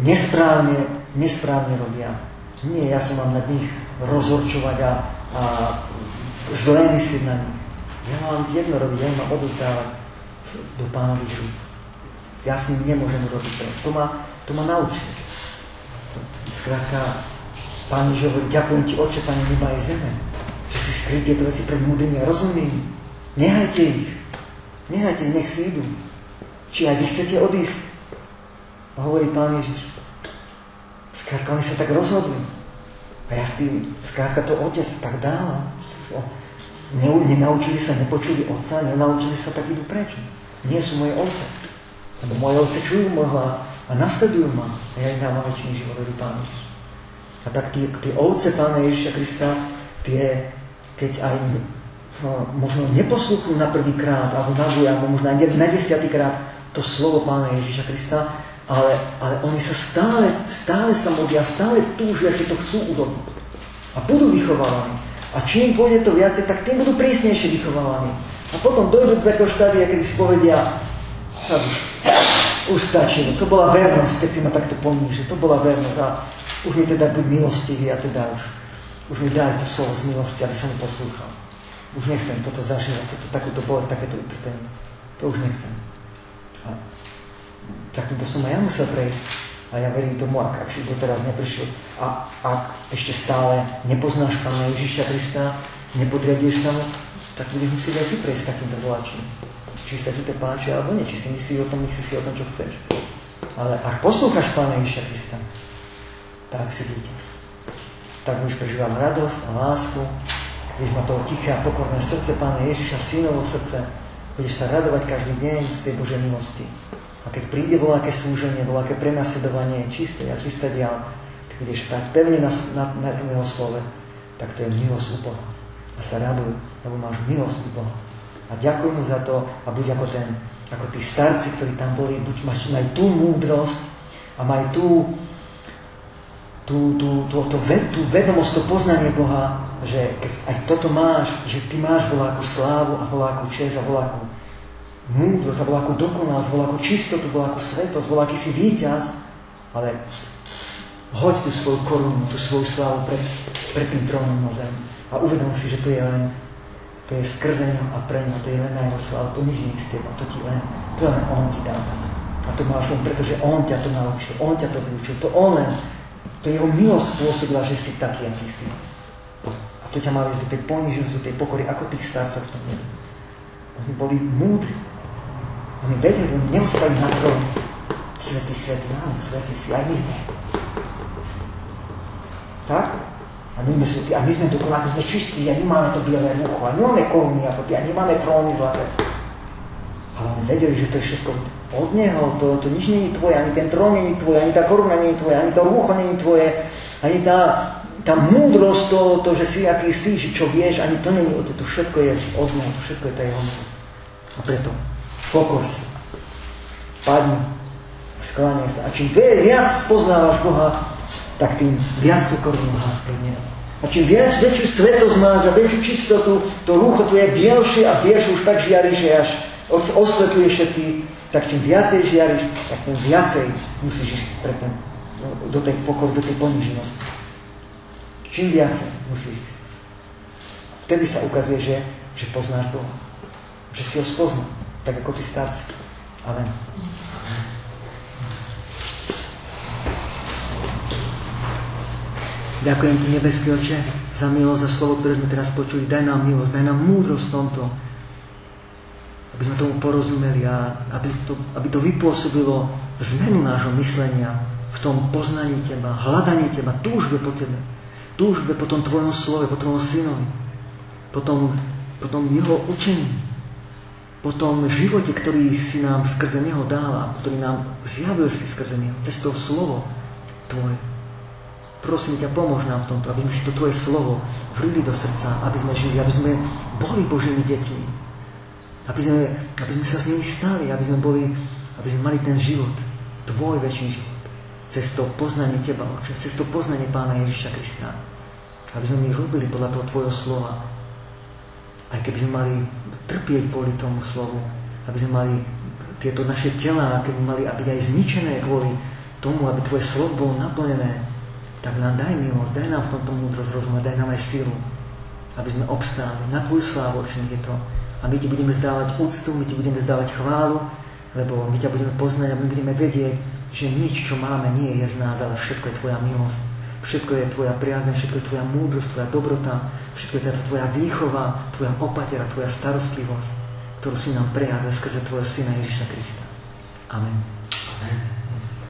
nesprávne, nesprávne robia. Nie, ja som mám nad nich rozhorčovať a, a zlé myslieť na nich. Ja mám jedno robiť, ja mám odozdávať do pánových rúk. Ja s ním nemôžem urobiť to. To ma, to ma naučí. Skrátka, pán Ježiš hovorí, ďakujem ti, oče, pane neba aj zeme, že si skryl tieto veci pred múdrymi a rozumnými. Nehajte ich. Nehajte ich, nech si idú. Či aj vy chcete odísť. A hovorí pán Ježiš. Skrátka, oni sa tak rozhodli. A ja s tým, skrátka to otec tak dáva nenaučili sa, nepočuli otca, nenaučili sa, tak idú preč. Nie sú moje ovce. Lebo moje ovce čujú môj hlas a nasledujú ma. A ja im dávam väčší život, hovorí Pán Ježiš. A tak tie, tie ovce Pána Ježiša Krista, tie, keď aj no, možno neposlúchujú na prvý krát, alebo na druhý, alebo možno na desiatý krát to slovo Pána Ježiša Krista, ale, ale oni sa stále, stále sa modlia, stále túžia, že to chcú urobiť. A budú vychovávaní. A čím pôjde to viacej, tak tým budú prísnejšie vychovávaní. A potom dojdú do takého štádia, kedy si povedia, sa už, už. To bola vernosť, keď si ma takto pomíže. To bola vernosť. A už mi teda buď milostivý a teda už, už mi daj to slovo z milosti, aby som mu poslúchal. Už nechcem toto zažívať, toto, takúto bolesť, takéto utrpenie. To už nechcem. A takýmto som aj ja musel prejsť. A ja verím tomu, ak, ak si doteraz neprišiel a ak ešte stále nepoznáš Pána Ježiša Krista, nepodriaduješ sa mu, tak budeš musieť aj ty prejsť takýmto voláčom. Či sa ti to páči, alebo nie, či si myslíš o tom, myslíš si o tom, čo chceš. Ale ak poslúchaš Pána Ježiša Krista, tak si víťaz. Tak budeš prežívať radosť a lásku, budeš mať toho tiché a pokorné srdce Pána Ježiša, synovo srdce, budeš sa radovať každý deň z tej Božej milosti. A keď príde voľaké slúženie, voľaké prenasledovanie, čisté a čisté dial, tak budeš stať pevne na, na, na tom jeho slove, tak to je milosť u Boha. A sa raduj, lebo máš milosť u Boha. A ďakuj mu za to a buď ako ten, ako tí starci, ktorí tam boli, buď máš maj tú múdrosť a maj tú, tú, tú, tú, tú, tú vedomosť, to poznanie Boha, že keď aj toto máš, že ty máš voľakú slávu a voľakú čest a voľakú múdrosť, a bola ako dokonalosť, ako čistotu, ako svetosť, bola akýsi víťaz, ale hoď tú svoju korunu, tú svoju slávu pred, pred tým trónom na zem a uvedom si, že to je len to je skrze ňo a pre ňo, to je len na jeho slávu, to nič nie z teba, to ti len, to len on ti dá. A to máš len pretože on ťa to naučil, on ťa to vyučil, to on len, to jeho milosť spôsobila, že si taký, aký si. A to ťa má ísť do tej ponižnosti, do tej pokory, ako tých starcov v tom Oni boli múdri, oni vedeli, oni neustali na tróne. Svetý, svetý, áno, svetý si, aj my sme. Tak? A my sme svetí, a my sme dokonali, sme čistí, a my máme to biele rucho, a my máme koruny a my máme tróny zlaté. Ale oni vedeli, že to je všetko od Neho, to, to nič je tvoje, ani ten trón nie je tvoj, ani tá koruna je tvoje, ani to rucho je tvoje, ani tá, tá múdrosť, to, to, že si aký si, že čo vieš, ani to je od to všetko je od Neho, to všetko je tá Jeho múdrosť. A preto Pokor si. Padni. Skláňaj sa. A čím viac spoznávaš Boha, tak tým viac tú korunu máš pre A čím viac, väčšiu svetosť máš a väčšiu čistotu, to rúcho tvoje bielšie a bielšie už tak žiari, že až osvetľuje všetky, tak čím viacej žiariš, tak tým viacej musíš ísť pre ten, do tej pokory, do tej poniženosti. Čím viacej musíš ísť. Vtedy sa ukazuje, že, že poznáš Boha. Že si ho spoznal tak ako tí starci. Amen. Ďakujem Ti, nebeský oče, za milosť, za slovo, ktoré sme teraz počuli. Daj nám milosť, daj nám múdrosť v tomto, aby sme tomu porozumeli a aby to, aby to vypôsobilo zmenu nášho myslenia v tom poznaní Teba, hľadaní Teba, túžbe po Tebe, túžbe po tom Tvojom slove, po Tvojom synovi, po tom, po tom Jeho učení, po tom živote, ktorý si nám skrze Neho dal ktorý nám zjavil si skrze Neho, cez to slovo Tvoje. Prosím ťa, pomôž nám v tomto, aby sme si to Tvoje slovo vrili do srdca, aby sme žili, aby sme boli Božími deťmi, aby sme, aby sme sa s nimi stali, aby sme boli, aby sme mali ten život, tvoj väčší život. Cez to poznanie Teba, Oče, cez to poznanie Pána Ježiša Krista. Aby sme my robili podľa toho Tvojho slova. Aj keby sme mali trpieť kvôli tomu slovu. Aby sme mali tieto naše tela, keby mali byť aj zničené kvôli tomu, aby Tvoje slovo bolo naplnené, tak nám daj milosť, daj nám v tomto múdrosť rozumieť, daj nám aj silu, aby sme obstáli. Na Tvoju slávu, je to a my ti budeme zdávať úctu, my ti budeme zdávať chválu, lebo my ťa budeme poznať a my budeme vedieť, že nič, čo máme, nie je z nás, ale všetko je Tvoja milosť. Všetko je Tvoja priazne, všetko je Tvoja múdrosť, Tvoja dobrota, všetko je Tvoja výchova, Tvoja opatera, Tvoja starostlivosť, ktorú si nám prejavil skrze Tvojho Syna Ježiša Krista. Amen. Amen.